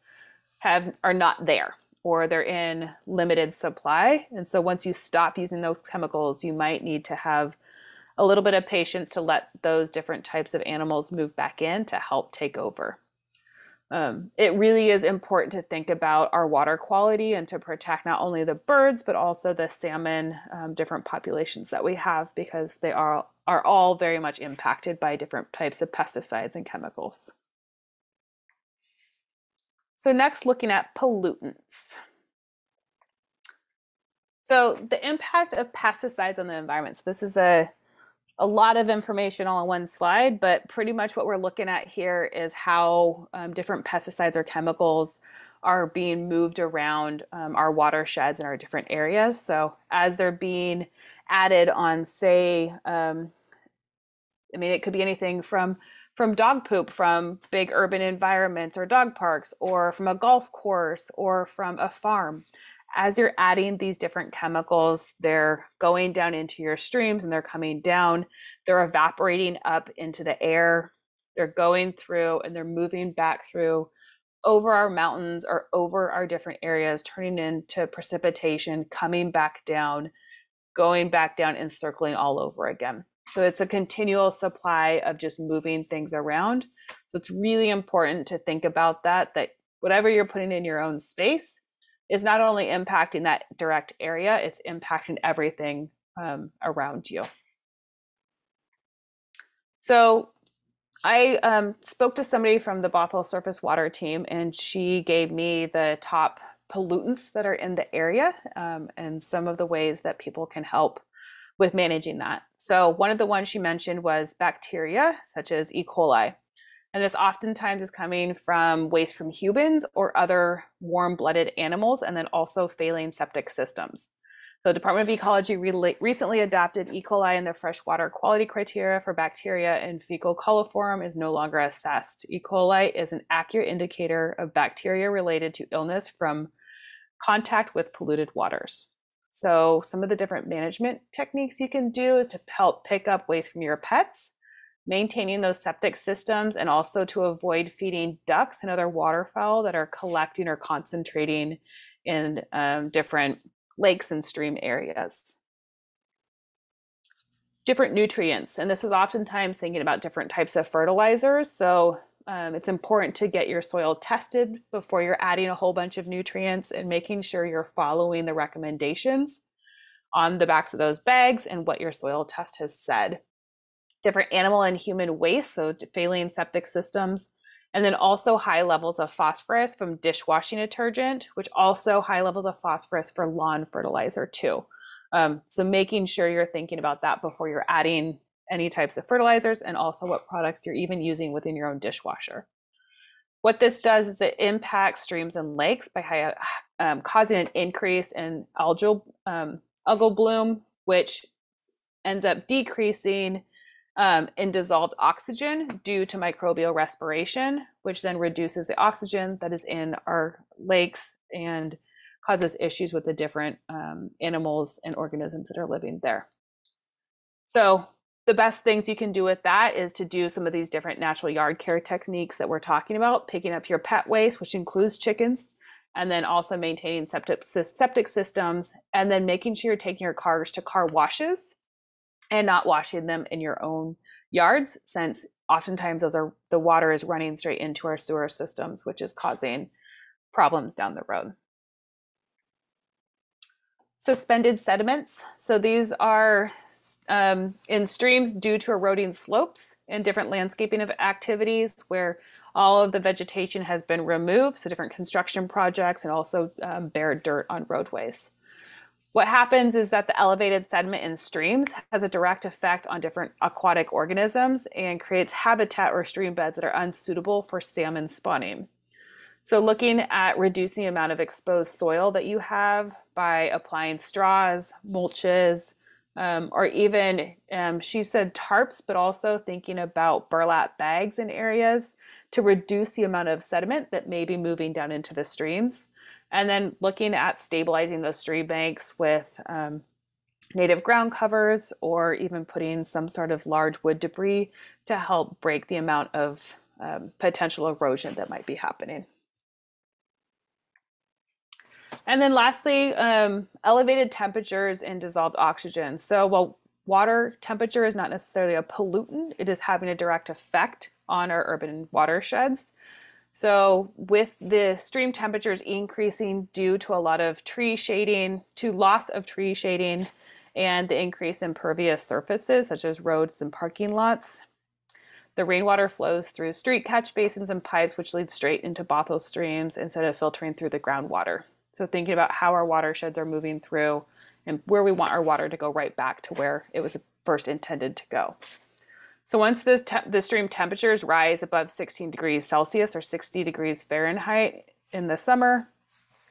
have are not there or they're in limited supply. And so once you stop using those chemicals, you might need to have a little bit of patience to let those different types of animals move back in to help take over. Um, it really is important to think about our water quality and to protect not only the birds but also the salmon um, different populations that we have because they are are all very much impacted by different types of pesticides and chemicals. So next looking at pollutants. So the impact of pesticides on the environment. So this is a a lot of information all on one slide, but pretty much what we're looking at here is how um, different pesticides or chemicals are being moved around um, our watersheds in our different areas. So as they're being added on, say, um, I mean, it could be anything from from dog poop from big urban environments or dog parks, or from a golf course, or from a farm as you're adding these different chemicals, they're going down into your streams and they're coming down, they're evaporating up into the air, they're going through and they're moving back through over our mountains or over our different areas, turning into precipitation, coming back down, going back down, and circling all over again. So it's a continual supply of just moving things around. So it's really important to think about that, that whatever you're putting in your own space, is not only impacting that direct area, it's impacting everything um, around you. So I um, spoke to somebody from the Bothell Surface Water team, and she gave me the top pollutants that are in the area um, and some of the ways that people can help with managing that. So, one of the ones she mentioned was bacteria, such as E. coli. And this oftentimes is coming from waste from humans or other warm blooded animals, and then also failing septic systems. The Department of Ecology re- recently adopted E. coli in their freshwater quality criteria for bacteria, and fecal coliform is no longer assessed. E. coli is an accurate indicator of bacteria related to illness from contact with polluted waters. So, some of the different management techniques you can do is to help pick up waste from your pets maintaining those septic systems and also to avoid feeding ducks and other waterfowl that are collecting or concentrating in um, different lakes and stream areas. Different nutrients, and this is oftentimes thinking about different types of fertilizers. So um, it's important to get your soil tested before you're adding a whole bunch of nutrients and making sure you're following the recommendations on the backs of those bags and what your soil test has said different animal and human waste, so failing septic systems, and then also high levels of phosphorus from dishwashing detergent, which also high levels of phosphorus for lawn fertilizer too. Um, so making sure you're thinking about that before you're adding any types of fertilizers and also what products you're even using within your own dishwasher. What this does is it impacts streams and lakes by high, um, causing an increase in algal, um, algal bloom, which ends up decreasing um, in dissolved oxygen due to microbial respiration, which then reduces the oxygen that is in our lakes and causes issues with the different um, animals and organisms that are living there. So, the best things you can do with that is to do some of these different natural yard care techniques that we're talking about, picking up your pet waste, which includes chickens, and then also maintaining septic, septic systems, and then making sure you're taking your cars to car washes and not washing them in your own yards since oftentimes those are the water is running straight into our sewer systems which is causing problems down the road. Suspended sediments. So these are um, in streams due to eroding slopes and different landscaping of activities where all of the vegetation has been removed. So different construction projects and also um, bare dirt on roadways what happens is that the elevated sediment in streams has a direct effect on different aquatic organisms and creates habitat or stream beds that are unsuitable for salmon spawning. So, looking at reducing the amount of exposed soil that you have by applying straws, mulches, um, or even um, she said tarps, but also thinking about burlap bags in areas to reduce the amount of sediment that may be moving down into the streams and then looking at stabilizing those stream banks with um, native ground covers or even putting some sort of large wood debris to help break the amount of um, potential erosion that might be happening. And then lastly, um, elevated temperatures and dissolved oxygen. So, while water temperature is not necessarily a pollutant, it is having a direct effect on our urban watersheds. So, with the stream temperatures increasing due to a lot of tree shading, to loss of tree shading, and the increase in pervious surfaces such as roads and parking lots, the rainwater flows through street catch basins and pipes, which lead straight into Bothell streams instead of filtering through the groundwater. So, thinking about how our watersheds are moving through and where we want our water to go right back to where it was first intended to go. So once this te- the stream temperatures rise above 16 degrees Celsius or 60 degrees Fahrenheit in the summer,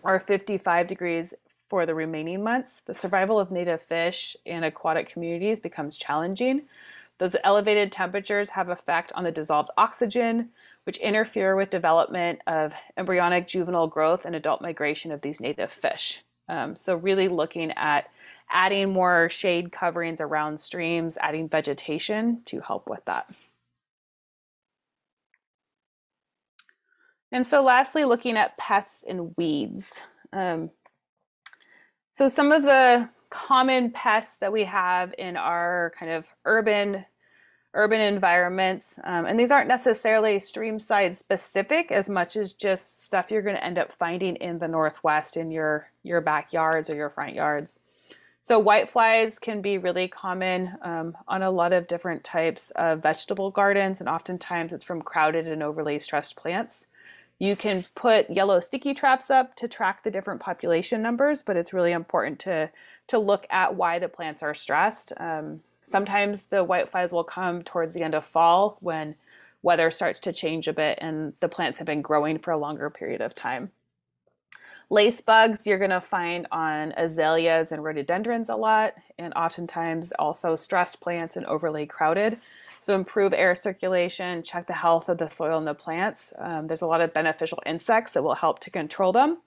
or 55 degrees for the remaining months, the survival of native fish and aquatic communities becomes challenging. Those elevated temperatures have effect on the dissolved oxygen, which interfere with development of embryonic juvenile growth and adult migration of these native fish. Um, so really looking at adding more shade coverings around streams, adding vegetation to help with that. And so lastly, looking at pests and weeds. Um, so some of the common pests that we have in our kind of urban urban environments, um, and these aren't necessarily streamside specific as much as just stuff you're going to end up finding in the northwest in your your backyards or your front yards. So whiteflies can be really common um, on a lot of different types of vegetable gardens, and oftentimes it's from crowded and overly stressed plants. You can put yellow sticky traps up to track the different population numbers, but it's really important to to look at why the plants are stressed. Um, sometimes the whiteflies will come towards the end of fall when weather starts to change a bit and the plants have been growing for a longer period of time. Lace bugs you're going to find on azaleas and rhododendrons a lot, and oftentimes also stressed plants and overly crowded. So improve air circulation, check the health of the soil and the plants. Um, there's a lot of beneficial insects that will help to control them,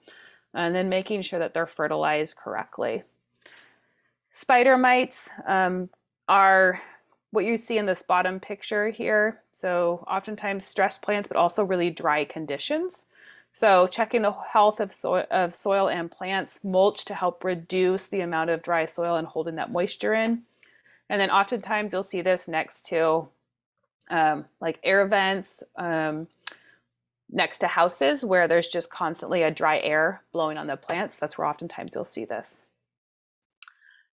and then making sure that they're fertilized correctly. Spider mites um, are what you see in this bottom picture here. So oftentimes stressed plants, but also really dry conditions. So checking the health of, soil, of soil and plants, mulch to help reduce the amount of dry soil and holding that moisture in. And then oftentimes you'll see this next to um, like air vents, um, next to houses where there's just constantly a dry air blowing on the plants. That's where oftentimes you'll see this.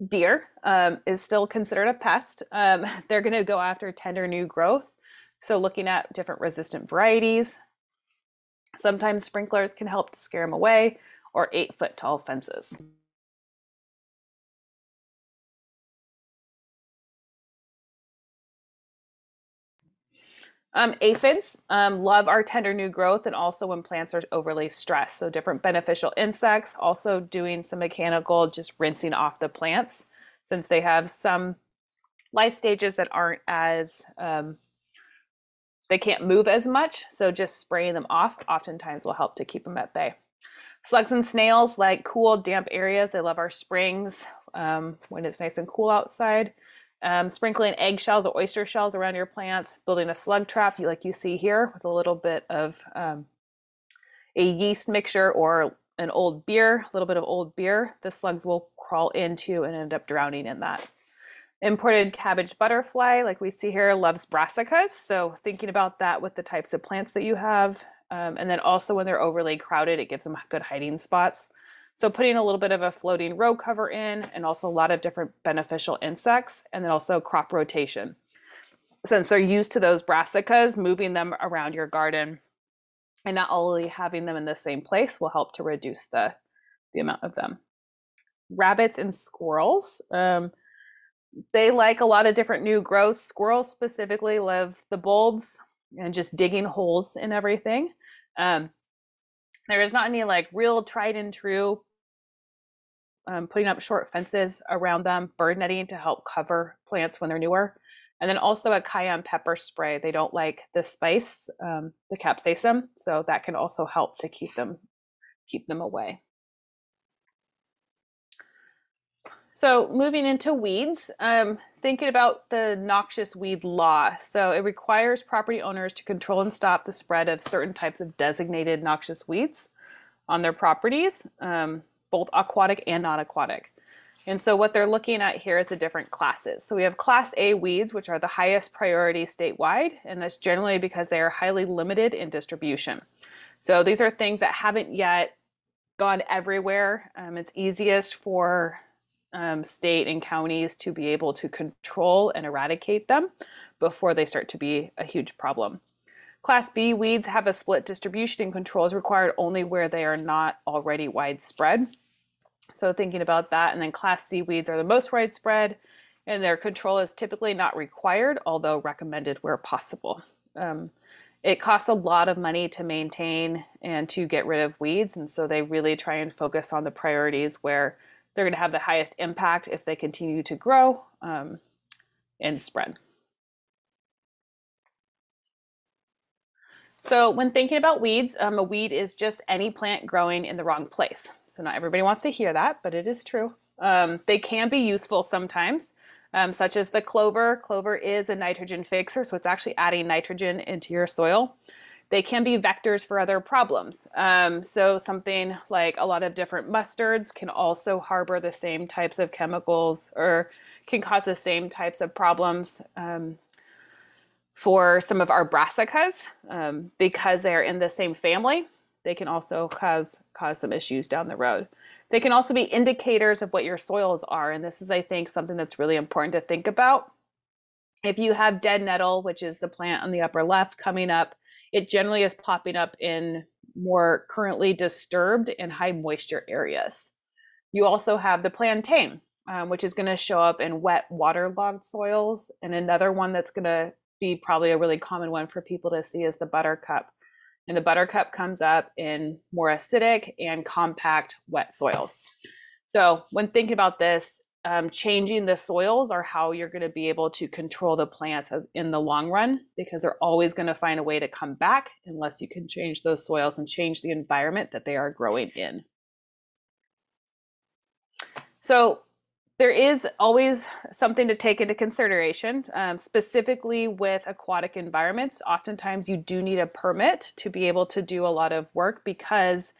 Deer um, is still considered a pest. Um, they're going to go after tender new growth. So looking at different resistant varieties, Sometimes sprinklers can help to scare them away, or eight foot tall fences. Um, aphids um, love our tender new growth and also when plants are overly stressed. So different beneficial insects, also doing some mechanical, just rinsing off the plants since they have some life stages that aren't as um, they can't move as much, so just spraying them off oftentimes will help to keep them at bay. Slugs and snails like cool, damp areas. They love our springs um, when it's nice and cool outside. Um, sprinkling eggshells or oyster shells around your plants, building a slug trap like you see here with a little bit of um, a yeast mixture or an old beer, a little bit of old beer. The slugs will crawl into and end up drowning in that. Imported cabbage butterfly, like we see here, loves brassicas. So thinking about that with the types of plants that you have. Um, and then also when they're overly crowded, it gives them good hiding spots. So putting a little bit of a floating row cover in and also a lot of different beneficial insects and then also crop rotation. Since they're used to those brassicas, moving them around your garden and not only having them in the same place will help to reduce the, the amount of them. Rabbits and squirrels. Um, they like a lot of different new growths. Squirrels specifically love the bulbs and just digging holes in everything. Um, there is not any like real tried and true um, putting up short fences around them, bird netting to help cover plants when they're newer. And then also a cayenne pepper spray. They don't like the spice, um, the capsaicin, so that can also help to keep them keep them away. So moving into weeds, um, thinking about the noxious weed law. So it requires property owners to control and stop the spread of certain types of designated noxious weeds on their properties, um, both aquatic and non-aquatic. And so what they're looking at here is the different classes. So we have class A weeds, which are the highest priority statewide, and that's generally because they are highly limited in distribution. So these are things that haven't yet gone everywhere. Um, it's easiest for um, state and counties to be able to control and eradicate them before they start to be a huge problem. Class B weeds have a split distribution and control is required only where they are not already widespread. So thinking about that, and then Class C weeds are the most widespread, and their control is typically not required, although recommended where possible. Um, it costs a lot of money to maintain and to get rid of weeds, and so they really try and focus on the priorities where they're going to have the highest impact if they continue to grow um, and spread. So when thinking about weeds, um, a weed is just any plant growing in the wrong place. So not everybody wants to hear that, but it is true. Um, they can be useful sometimes, um, such as the clover. Clover is a nitrogen fixer, so it's actually adding nitrogen into your soil. They can be vectors for other problems. Um, so something like a lot of different mustards can also harbor the same types of chemicals or can cause the same types of problems um, for some of our brassicas um, because they're in the same family they can also cause cause some issues down the road. They can also be indicators of what your soils are, and this is, I think, something that's really important to think about. If you have dead nettle, which is the plant on the upper left coming up, it generally is popping up in more currently disturbed and high moisture areas. You also have the plantain, um, which is going to show up in wet, waterlogged soils. And another one that's going to be probably a really common one for people to see is the buttercup. And the buttercup comes up in more acidic and compact wet soils. So when thinking about this, um, changing the soils are how you're going to be able to control the plants in the long run because they're always going to find a way to come back unless you can change those soils and change the environment that they are growing in. So there is always something to take into consideration, um, specifically with aquatic environments. Oftentimes, you do need a permit to be able to do a lot of work because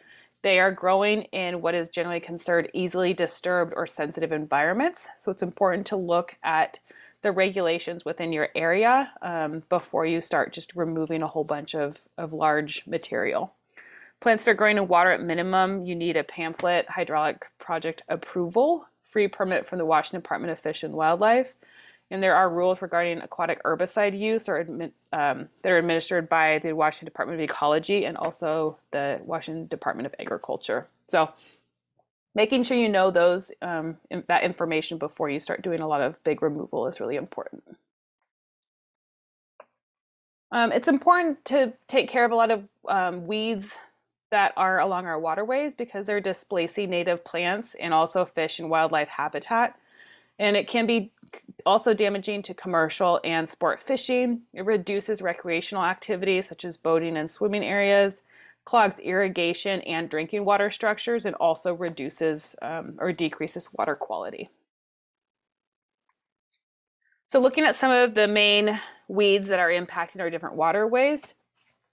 they are growing in what is generally considered easily disturbed or sensitive environments. So, it's important to look at the regulations within your area um, before you start just removing a whole bunch of, of large material. Plants that are growing in water at minimum, you need a pamphlet hydraulic project approval free permit from the Washington Department of Fish and Wildlife. And there are rules regarding aquatic herbicide use or um, that are administered by the Washington Department of Ecology and also the Washington Department of Agriculture. So making sure you know those um, that information before you start doing a lot of big removal is really important. Um, it's important to take care of a lot of um, weeds that are along our waterways because they're displacing native plants and also fish and wildlife habitat. And it can be also damaging to commercial and sport fishing. It reduces recreational activities such as boating and swimming areas, clogs irrigation and drinking water structures, and also reduces um, or decreases water quality. So looking at some of the main weeds that are impacting our different waterways,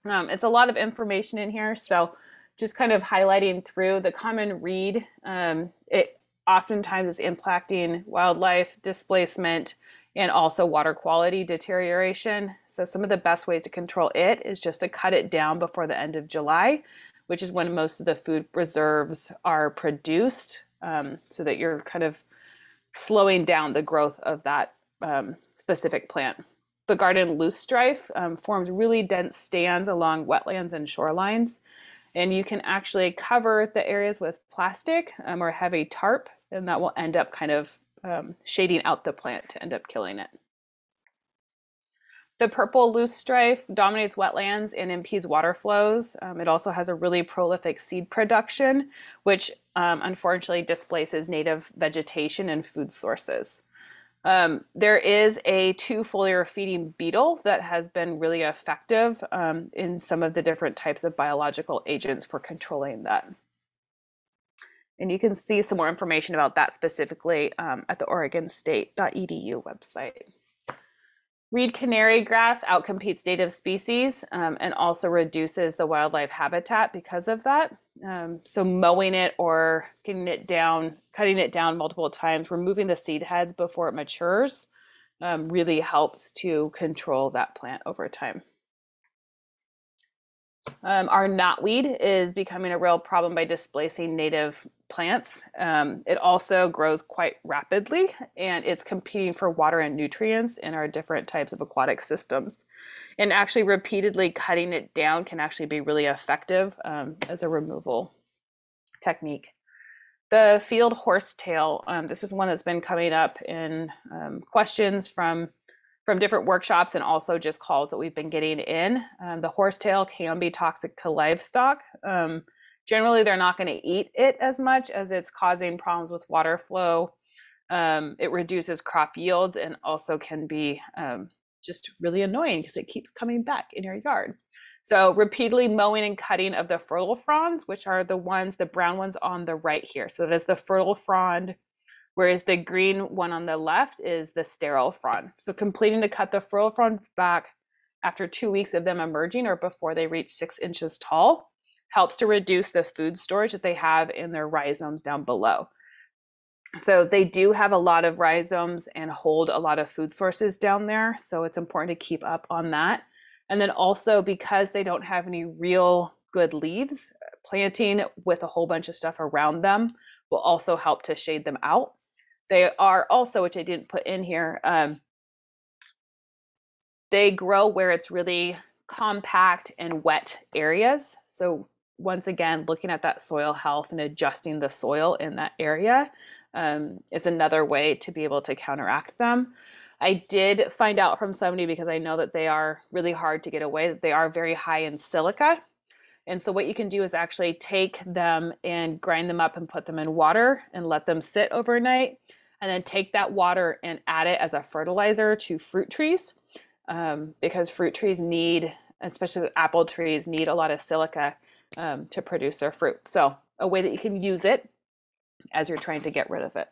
um, it's a lot of information in here. So just kind of highlighting through the common reed. Um, it oftentimes is impacting wildlife displacement and also water quality deterioration. So some of the best ways to control it is just to cut it down before the end of July, which is when most of the food reserves are produced, um, so that you're kind of slowing down the growth of that um, specific plant. The garden loosestrife um, forms really dense stands along wetlands and shorelines. And you can actually cover the areas with plastic um, or a tarp, and that will end up kind of um, shading out the plant to end up killing it. The purple loosestrife dominates wetlands and impedes water flows. Um, it also has a really prolific seed production, which um, unfortunately displaces native vegetation and food sources. Um, there is a two foliar feeding beetle that has been really effective um, in some of the different types of biological agents for controlling that. And you can see some more information about that specifically um, at the oregonstate.edu website. Reed canary grass outcompetes native species um, and also reduces the wildlife habitat because of that. Um, so mowing it or getting it down, cutting it down multiple times, removing the seed heads before it matures um, really helps to control that plant over time. Um, our knotweed is becoming a real problem by displacing native plants. Um, it also grows quite rapidly and it's competing for water and nutrients in our different types of aquatic systems. And actually, repeatedly cutting it down can actually be really effective um, as a removal technique. The field horsetail, um, this is one that's been coming up in um, questions from from different workshops and also just calls that we've been getting in. Um, the horsetail can be toxic to livestock. Um, generally, they're not going to eat it as much as it's causing problems with water flow. Um, it reduces crop yields and also can be um, just really annoying because it keeps coming back in your yard. So repeatedly mowing and cutting of the fertile fronds, which are the ones, the brown ones on the right here. So that is the fertile frond whereas the green one on the left is the sterile frond. So completing to cut the fertile frond back after two weeks of them emerging or before they reach six inches tall helps to reduce the food storage that they have in their rhizomes down below. So they do have a lot of rhizomes and hold a lot of food sources down there. So it's important to keep up on that. And then also because they don't have any real good leaves, planting with a whole bunch of stuff around them will also help to shade them out. They are also, which I didn't put in here, um, they grow where it's really compact and wet areas. So once again, looking at that soil health and adjusting the soil in that area um, is another way to be able to counteract them. I did find out from somebody because I know that they are really hard to get away, that they are very high in silica. And so what you can do is actually take them and grind them up and put them in water and let them sit overnight. And then take that water and add it as a fertilizer to fruit trees um, because fruit trees need, especially apple trees, need a lot of silica um, to produce their fruit. So a way that you can use it as you're trying to get rid of it.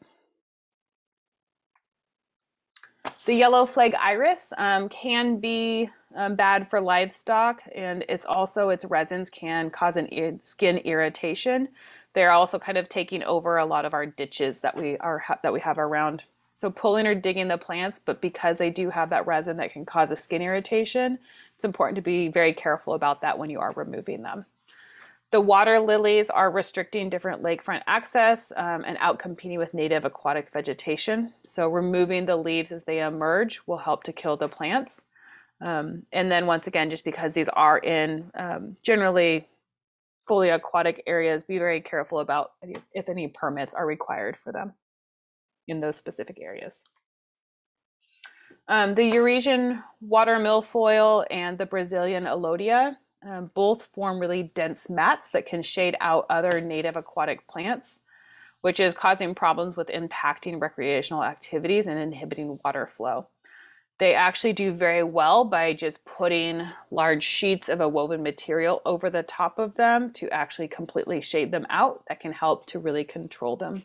The yellow flag iris um, can be um, bad for livestock, and it's also its resins can cause an skin irritation. They're also kind of taking over a lot of our ditches that we are that we have around. So pulling or digging the plants, but because they do have that resin that can cause a skin irritation, it's important to be very careful about that when you are removing them. The water lilies are restricting different lakefront access um, and outcompeting with native aquatic vegetation. So removing the leaves as they emerge will help to kill the plants. Um, and then once again, just because these are in um, generally fully aquatic areas, be very careful about if any permits are required for them in those specific areas. Um, the Eurasian water milfoil and the Brazilian elodea um, both form really dense mats that can shade out other native aquatic plants, which is causing problems with impacting recreational activities and inhibiting water flow. They actually do very well by just putting large sheets of a woven material over the top of them to actually completely shade them out. That can help to really control them.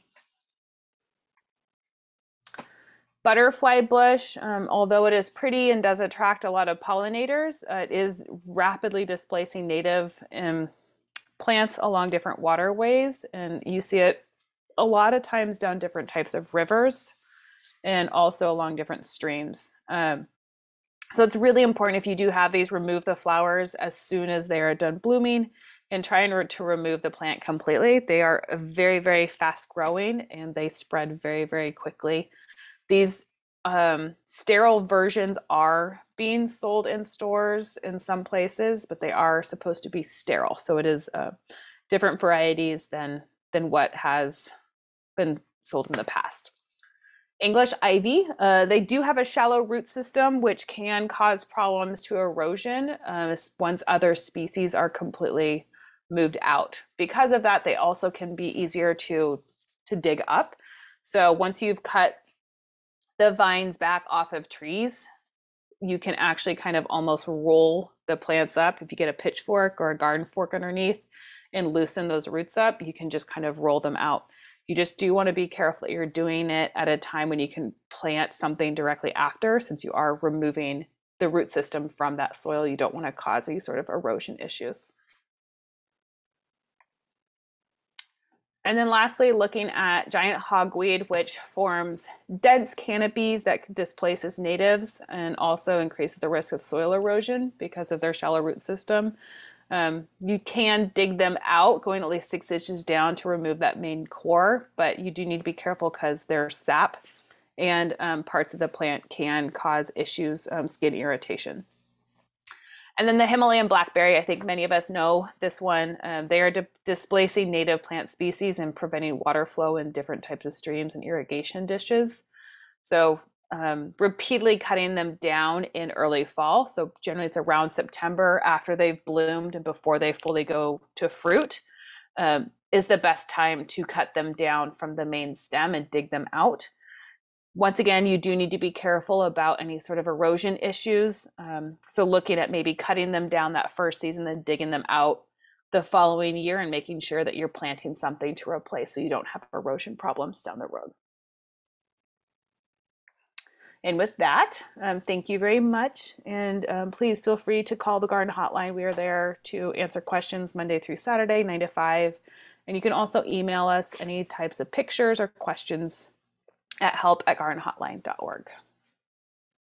Butterfly bush, um, although it is pretty and does attract a lot of pollinators, uh, it is rapidly displacing native um, plants along different waterways. And you see it a lot of times down different types of rivers and also along different streams. Um, so it's really important if you do have these, remove the flowers as soon as they are done blooming and trying to remove the plant completely. They are very, very fast growing and they spread very, very quickly. These um, sterile versions are being sold in stores in some places, but they are supposed to be sterile. So it is uh, different varieties than than what has been sold in the past. English ivy, uh, they do have a shallow root system, which can cause problems to erosion uh, once other species are completely moved out. Because of that, they also can be easier to to dig up. So once you've cut the vines back off of trees, you can actually kind of almost roll the plants up. If you get a pitchfork or a garden fork underneath and loosen those roots up, you can just kind of roll them out. You just do want to be careful that you're doing it at a time when you can plant something directly after, since you are removing the root system from that soil. You don't want to cause any sort of erosion issues. And then lastly, looking at giant hogweed, which forms dense canopies that displaces natives and also increases the risk of soil erosion because of their shallow root system. Um, you can dig them out, going at least six inches down to remove that main core, but you do need to be careful because they're sap and um, parts of the plant can cause issues, um, skin irritation. And then the Himalayan blackberry, I think many of us know this one. Um, they are di- displacing native plant species and preventing water flow in different types of streams and irrigation dishes. So, um, repeatedly cutting them down in early fall. So, generally, it's around September after they've bloomed and before they fully go to fruit, um, is the best time to cut them down from the main stem and dig them out once again, you do need to be careful about any sort of erosion issues. Um, so looking at maybe cutting them down that first season, then digging them out the following year and making sure that you're planting something to replace so you don't have erosion problems down the road. And with that, um, thank you very much. And um, please feel free to call the garden hotline. We are there to answer questions Monday through Saturday, 9 to 5. And you can also email us any types of pictures or questions at help at gardenhotline.org.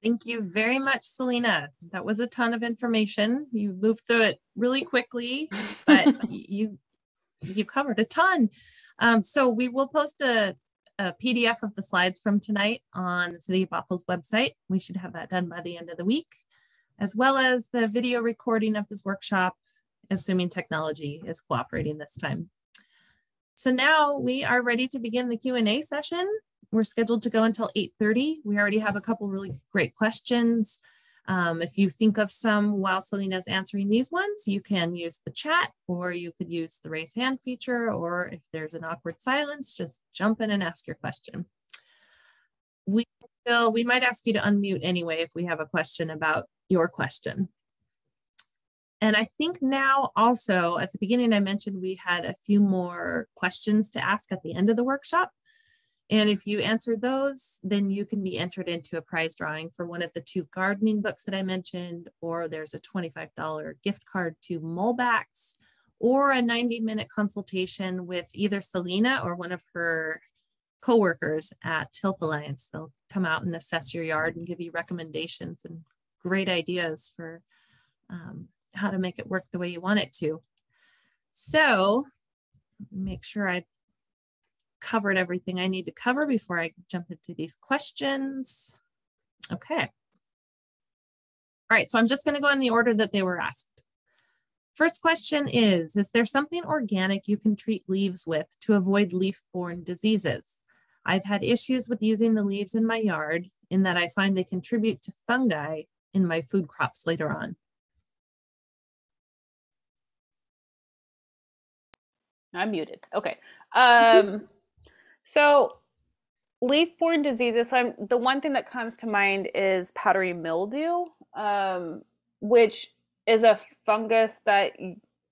Thank you very much, Selena. That was a ton of information. You moved through it really quickly, but you you covered a ton. Um, so we will post a, a, PDF of the slides from tonight on the City of Bothell's website. We should have that done by the end of the week, as well as the video recording of this workshop, assuming technology is cooperating this time. So now we are ready to begin the Q&A session. We're scheduled to go until 8.30. We already have a couple really great questions. Um, if you think of some while Selena's answering these ones, you can use the chat or you could use the raise hand feature, or if there's an awkward silence, just jump in and ask your question. We will, we might ask you to unmute anyway if we have a question about your question. And I think now also at the beginning, I mentioned we had a few more questions to ask at the end of the workshop. And if you answer those, then you can be entered into a prize drawing for one of the two gardening books that I mentioned, or there's a $25 gift card to Molbak's, or a 90 minute consultation with either Selena or one of her coworkers at Tilth Alliance. They'll come out and assess your yard and give you recommendations and great ideas for um, how to make it work the way you want it to. So make sure I covered everything I need to cover before I jump into these questions. Okay. All right, so I'm just gonna go in the order that they were asked. First question is, is there something organic you can treat leaves with to avoid leaf-borne diseases? I've had issues with using the leaves in my yard in that I find they contribute to fungi in my food crops later on. I'm muted. Okay. Um, so, leaf-borne diseases. So I'm, the one thing that comes to mind is powdery mildew, um, which is a fungus that,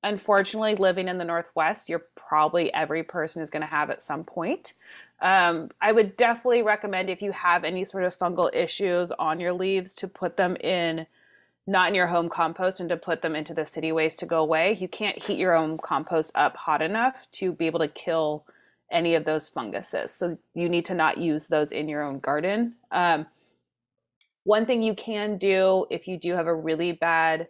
unfortunately, living in the Northwest, you're probably every person is going to have at some point. Um, I would definitely recommend if you have any sort of fungal issues on your leaves to put them in not in your home compost and to put them into the city waste to go away. You can't heat your own compost up hot enough to be able to kill any of those funguses. So you need to not use those in your own garden. Um, one thing you can do if you do have a really bad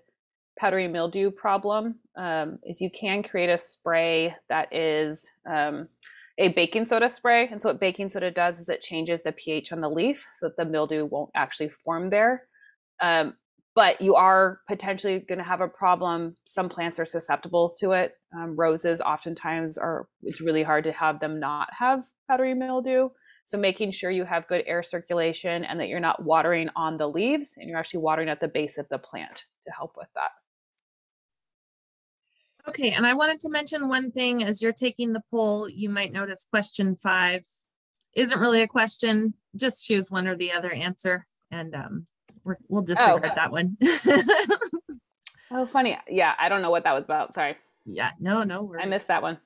powdery mildew problem um, is you can create a spray that is um, a baking soda spray. And so what baking soda does is it changes the pH on the leaf so that the mildew won't actually form there. Um, but you are potentially going to have a problem. Some plants are susceptible to it. Um, roses oftentimes are, it's really hard to have them not have powdery mildew. So making sure you have good air circulation and that you're not watering on the leaves and you're actually watering at the base of the plant to help with that. Okay, and I wanted to mention one thing as you're taking the poll, you might notice question five isn't really a question, just choose one or the other answer. And um, we will disregard oh. that one. oh, funny. Yeah, I don't know what that was about. Sorry. Yeah, no, no. I missed that one.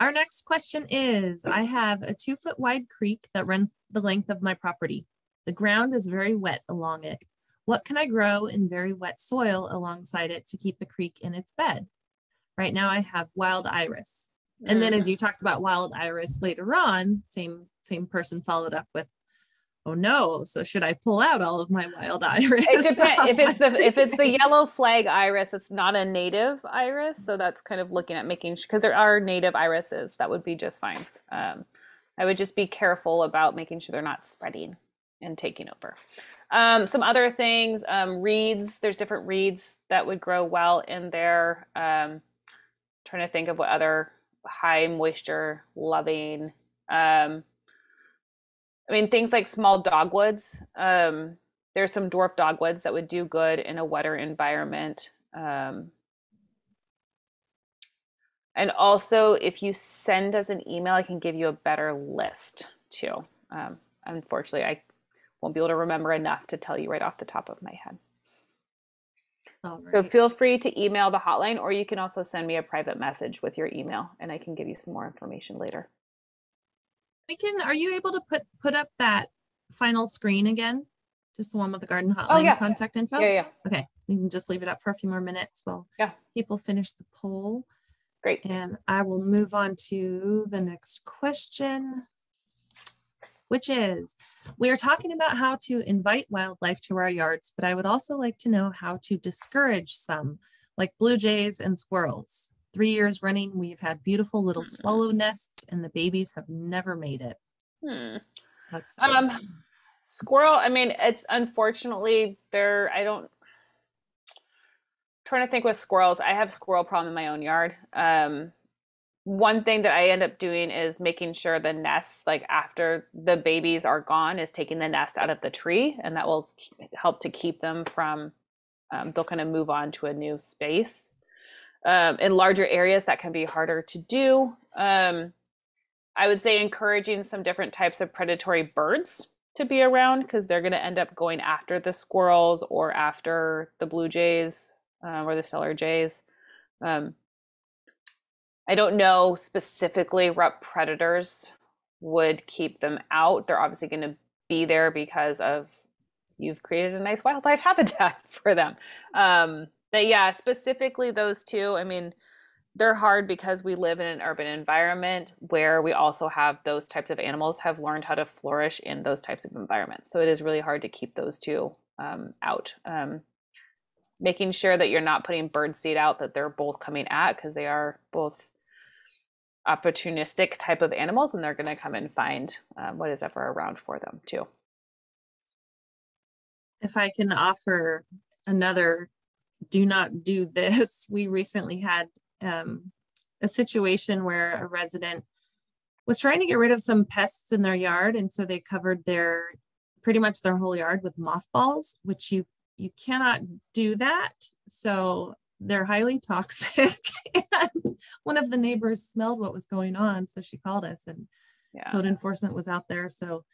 Our next question is I have a two foot wide creek that runs the length of my property. The ground is very wet along it. What can I grow in very wet soil alongside it to keep the creek in its bed? Right now I have wild iris. And then Mm. as you talked about wild iris later on, same same person followed up with, "Oh no, so should I pull out all of my wild iris?" It depends if it's the if it's the yellow flag iris, it's not a native iris, so that's kind of looking at making because there are native irises that would be just fine. Um, I would just be careful about making sure they're not spreading and taking over. Um, some other things, um, reeds. There's different reeds that would grow well in there. Um, trying to think of what other high moisture loving. Um, I mean, things like small dogwoods. Um, there's some dwarf dogwoods that would do good in a wetter environment. Um, and also, if you send us an email, I can give you a better list too. Um, unfortunately, I won't be able to remember enough to tell you right off the top of my head. All So feel free to email the hotline, or you can also send me a private message with your email, and I can give you some more information later. Can. Are you able to put put up that final screen again? Just the one with the garden oh, hotline Oh, yeah. contact info. Yeah, yeah, Okay, we can just leave it up for a few more minutes while Yeah. people finish the poll. great. And I will move on to the next question, which is, we are talking about how to invite wildlife to our yards, but I would also like to know how to discourage some, like blue jays and squirrels. Three years running, we've had beautiful little Mhm. swallow nests and the babies have never made it. Hmm. That's Um, Squirrel, I mean, it's unfortunately there. I don't. Trying to think with squirrels, I have squirrel problem in my own yard. Um, one thing that I end up doing is making sure the nests, like after the babies are gone, is taking the nest out of the tree, and that will help to keep them from. Um, they'll kind of move on to a new space. Um, in larger areas, that can be harder to do. Um, I would say encouraging some different types of predatory birds to be around because they're going to end up going after the squirrels or after the blue jays uh, or the Steller jays. Um, I don't know specifically what predators would keep them out. They're obviously going to be there because of you've created a nice wildlife habitat for them. Um, but yeah, specifically those two. I mean, they're hard because we live in an urban environment where we also have those types of animals have learned how to flourish in those types of environments. So it is really hard to keep those two um, out. Um, making sure that you're not putting bird seed out that they're both coming at because they are both opportunistic type of animals and they're going to come and find um, what is ever around for them too. if I can offer another do not do this, we recently had um, a situation where a resident was trying to get rid of some pests in their yard. And so they covered their pretty much their whole yard with mothballs, which you you cannot do that. So they're highly toxic. and one of the neighbors smelled what was going on. So she called us and Yeah. code enforcement was out there. So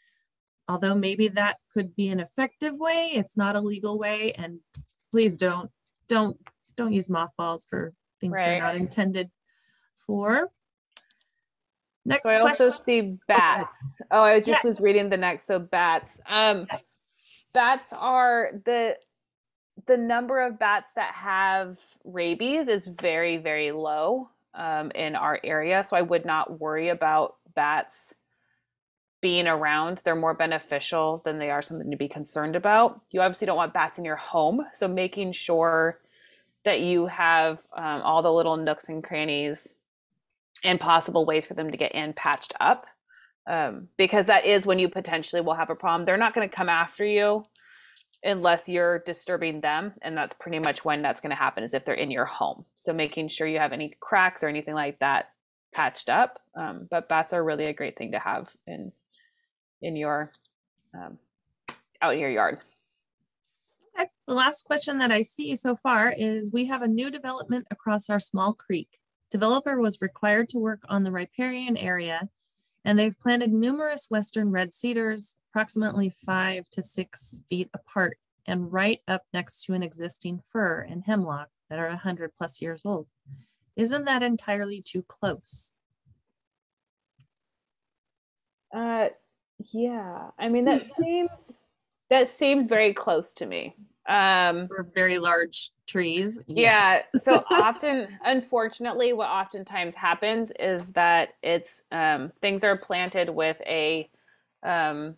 although maybe that could be an effective way, it's not a legal way. And please don't, don't, don't use mothballs for things they're not intended for. Next So I also see bats. Oh, I just Yes. was reading the next. So bats. Um, Yes. bats are the the number of bats that have rabies is very very low um, in our area so i would not worry about bats being around they're more beneficial than they are something to be concerned about you obviously don't want bats in your home so making sure that you have um, all the little nooks and crannies and possible ways for them to get in patched up um, because that is when you potentially will have a problem. They're not going to come after you unless you're disturbing them and that's pretty much when that's going to happen is if they're in your home. So making sure you have any cracks or anything like that patched up um, but bats are really a great thing to have in in your um, out in your yard Okay. The last question that I see so far is we have a new development across our small creek. Developer was required to work on the riparian area and they've planted numerous western red cedars approximately five to six feet apart and right up next to an existing fir and hemlock that are 100 plus years old. Isn't that entirely too close? uh yeah i mean that seems that seems very close to me Um, for very large trees. Yeah. so often, unfortunately, what oftentimes happens is that it's um, things are planted with a um,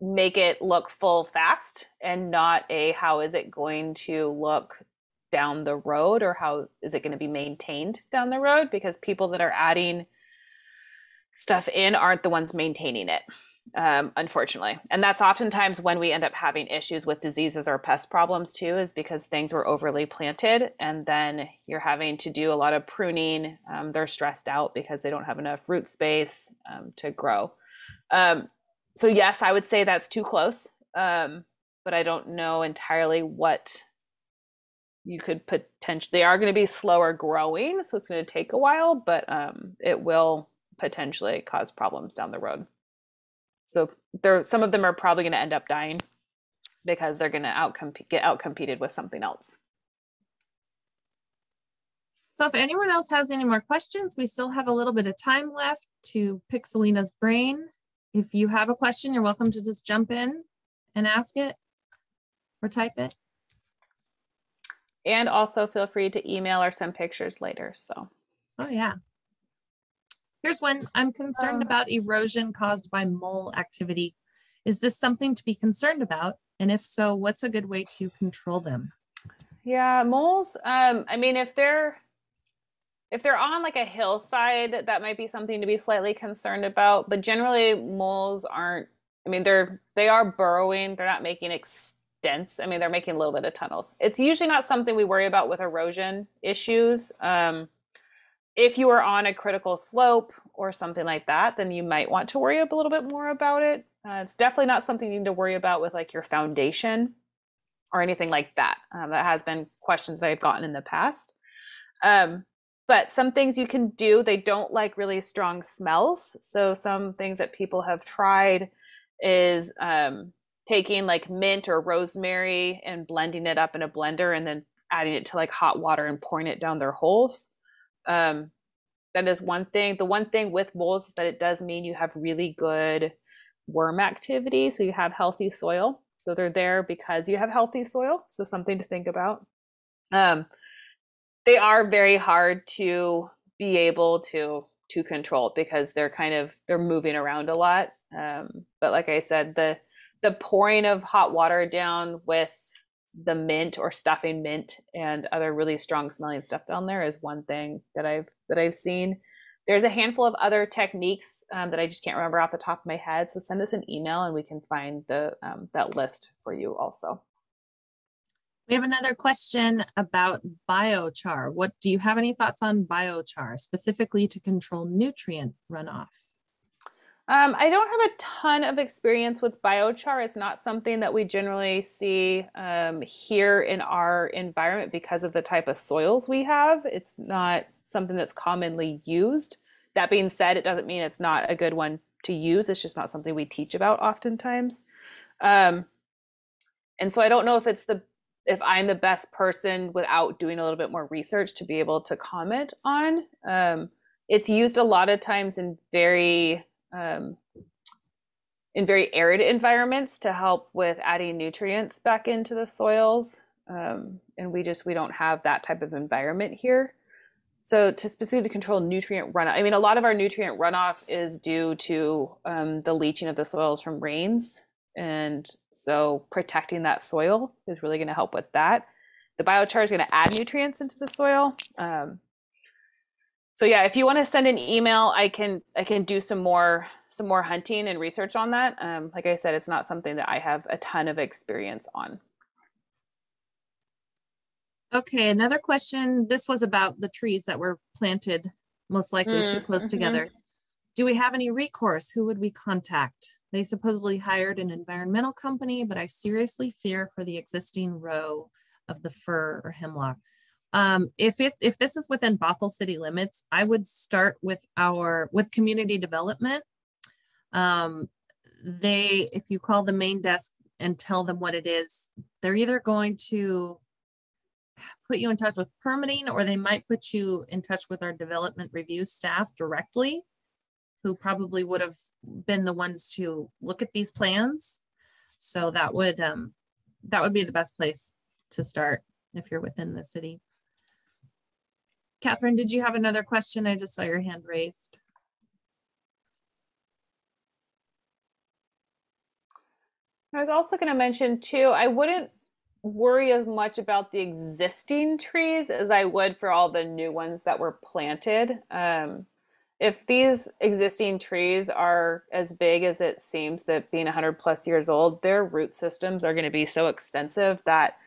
make it look full fast and not a how is it going to look down the road or how is it going to be maintained down the road because people that are adding stuff in aren't the ones maintaining it um, unfortunately. And that's oftentimes when we end up having issues with diseases or pest problems too is because things were overly planted and then you're having to do a lot of pruning. Um, they're stressed out because they don't have enough root space um, to grow. Um, so yes i would say that's too close um, but i don't know entirely what you could potentially they are going to be slower growing so it's going to take a while but um, it will potentially cause problems down the road so there, some of them are probably going to end up dying because they're going to out get out competed with something else. So if anyone else has any more questions, we still have a little bit of time left to pick Selena's brain. If you have a question, you're welcome to just jump in and ask it or type it. And also feel free to email or send pictures later. So. Oh yeah. Here's one. I'm concerned um, about erosion caused by mole activity. Is this something to be concerned about? And if so, what's a good way to control them? Yeah, moles. Um, I mean, if they're if they're on like a hillside, that might be something to be slightly concerned about. But generally, moles aren't. I mean, they're they are burrowing. They're not making extents. I mean, they're making a little bit of tunnels. It's usually not something we worry about with erosion issues. Um, if you are on a critical slope or something like that, then you might want to worry up a little bit more about it. Uh, it's definitely not something you need to worry about with like your foundation or anything like that. Um, that has been questions that I've gotten in the past. Um, but some things you can do, they don't like really strong smells. So some things that people have tried is um, taking like mint or rosemary and blending it up in a blender and then adding it to like hot water and pouring it down their holes um, that is one thing. The one thing with moles is that it does mean you have really good worm activity. So you have healthy soil. So they're there because you have healthy soil. So something to think about. Um, they are very hard to be able to to control because they're kind of they're moving around a lot. Um, but like I said, the the pouring of hot water down with the mint or stuffing mint and other really strong smelling stuff down there is one thing that I've that I've seen. There's a handful of other techniques um, that I just can't remember off the top of my head. So send us an email and we can find the um, that list for you also. We have another question about biochar. What do you have any thoughts on biochar specifically to control nutrient runoff? Um, I don't have a ton of experience with biochar. It's not something that we generally see um, here in our environment because of the type of soils we have. It's not something that's commonly used. That being said, it doesn't mean it's not a good one to use. It's just not something we teach about oftentimes. Um, and so I don't know if it's the if I'm the best person without doing a little bit more research to be able to comment on. Um, it's used a lot of times in very um, in very arid environments to help with adding nutrients back into the soils. Um, and we just we don't have that type of environment here. So to specifically control nutrient runoff, I mean, a lot of our nutrient runoff is due to um, the leaching of the soils from rains, and so protecting that soil is really going to help with that. The biochar is going to add nutrients into the soil. Um, so yeah, if you want to send an email, I can I can do some more some more hunting and research on that. Um, like I said, it's not something that I have a ton of experience on. Okay, another question. This was about the trees that were planted most likely mm, too close mm -hmm. together. Do we have any recourse? Who would we contact? They supposedly hired an environmental company, but I seriously fear for the existing row of the fir or hemlock. Um, if it if this is within Bothell city limits, I would start with our with community development. Um, they, if you call the main desk and tell them what it is, they're either going to put you in touch with permitting or they might put you in touch with our development review staff directly, who probably would have been the ones to look at these plans. So that would um, that would be the best place to start if you're within the city. Catherine, did you have another question? I just saw your hand raised. I was also going to mention too, I wouldn't worry as much about the existing trees as I would for all the new ones that were planted. Um, if these existing trees are as big as it seems that being 100 plus years old, their root systems are going to be so extensive that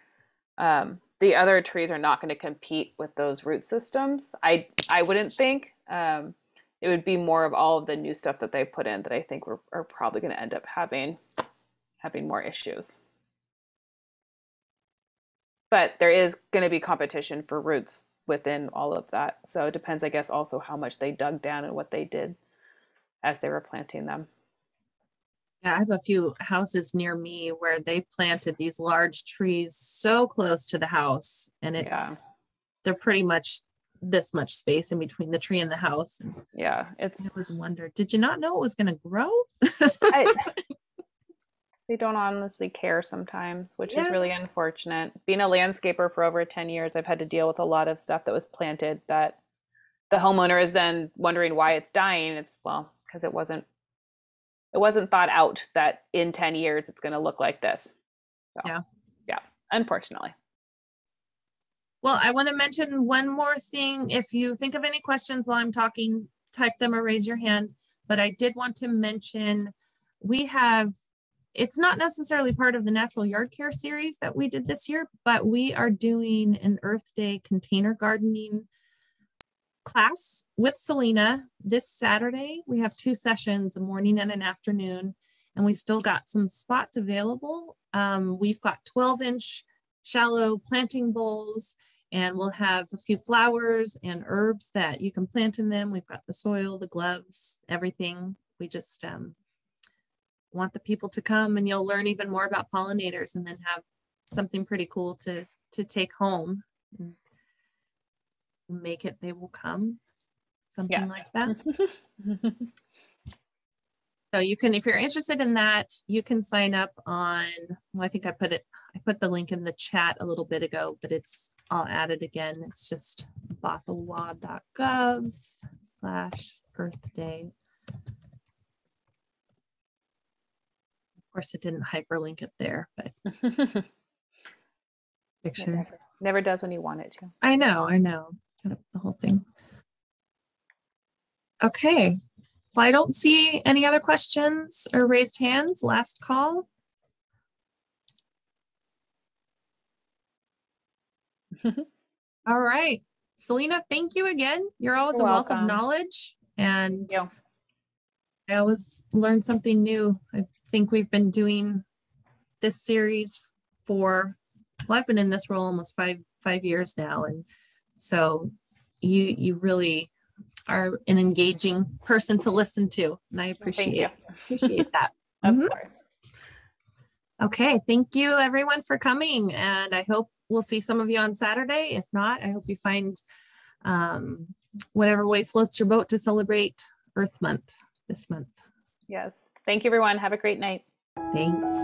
um, the other trees are not going to compete with those root systems. I I wouldn't think. Um, it would be more of all of the new stuff that they put in that I think we're, are probably going to end up having having more issues. But there is going to be competition for roots within all of that. So it depends, I guess, also how much they dug down and what they did as they were planting them. Yeah, I have a few houses near me where they planted these large trees so close to the house, and it's yeah. they're pretty much this much space in between the tree and the house. And yeah, it's. It was wonder. Did you not know it was going to grow? I, they don't honestly care sometimes, which yeah. is really unfortunate. Being a landscaper for over 10 years, I've had to deal with a lot of stuff that was planted that the homeowner is then wondering why it's dying. It's well, because it wasn't it wasn't thought out that in 10 years it's going to look like this. So, yeah. Yeah, unfortunately. Well, I want to mention one more thing. If you think of any questions while I'm talking, type them or raise your hand. But I did want to mention we have it's not necessarily part of the natural yard care series that we did this year, but we are doing an Earth Day container gardening class with Selena this Saturday. We have two sessions, a morning and an afternoon, and we still got some spots available. Um, we've got 12 inch shallow planting bowls and we'll have a few flowers and herbs that you can plant in them. We've got the soil, the gloves, everything. We just um, want the people to come and you'll learn even more about pollinators and then have something pretty cool to to take home make it they will come something yeah. like that so you can if you're interested in that you can sign up on well i think i put it i put the link in the chat a little bit ago but it's i'll add it again it's just bothell.gov slash earth day Of course, it didn't hyperlink it there, but picture. Never, never, does when you want it to. I know, I know. The whole thing. Okay. Well, I don't see any other questions or raised hands. Last call. All right. Selena, thank you again. You're always You're a wealth of knowledge and I always learn something new. I think we've been doing this series for well, I've been in this role almost five five years now, and so you you really are an engaging person to listen to, and I appreciate appreciate that. of mm-hmm. course. Okay, thank you everyone for coming, and I hope we'll see some of you on Saturday. If not, I hope you find um, whatever way floats your boat to celebrate Earth Month this month. Yes. Thank you, everyone. Have a great night. Thanks.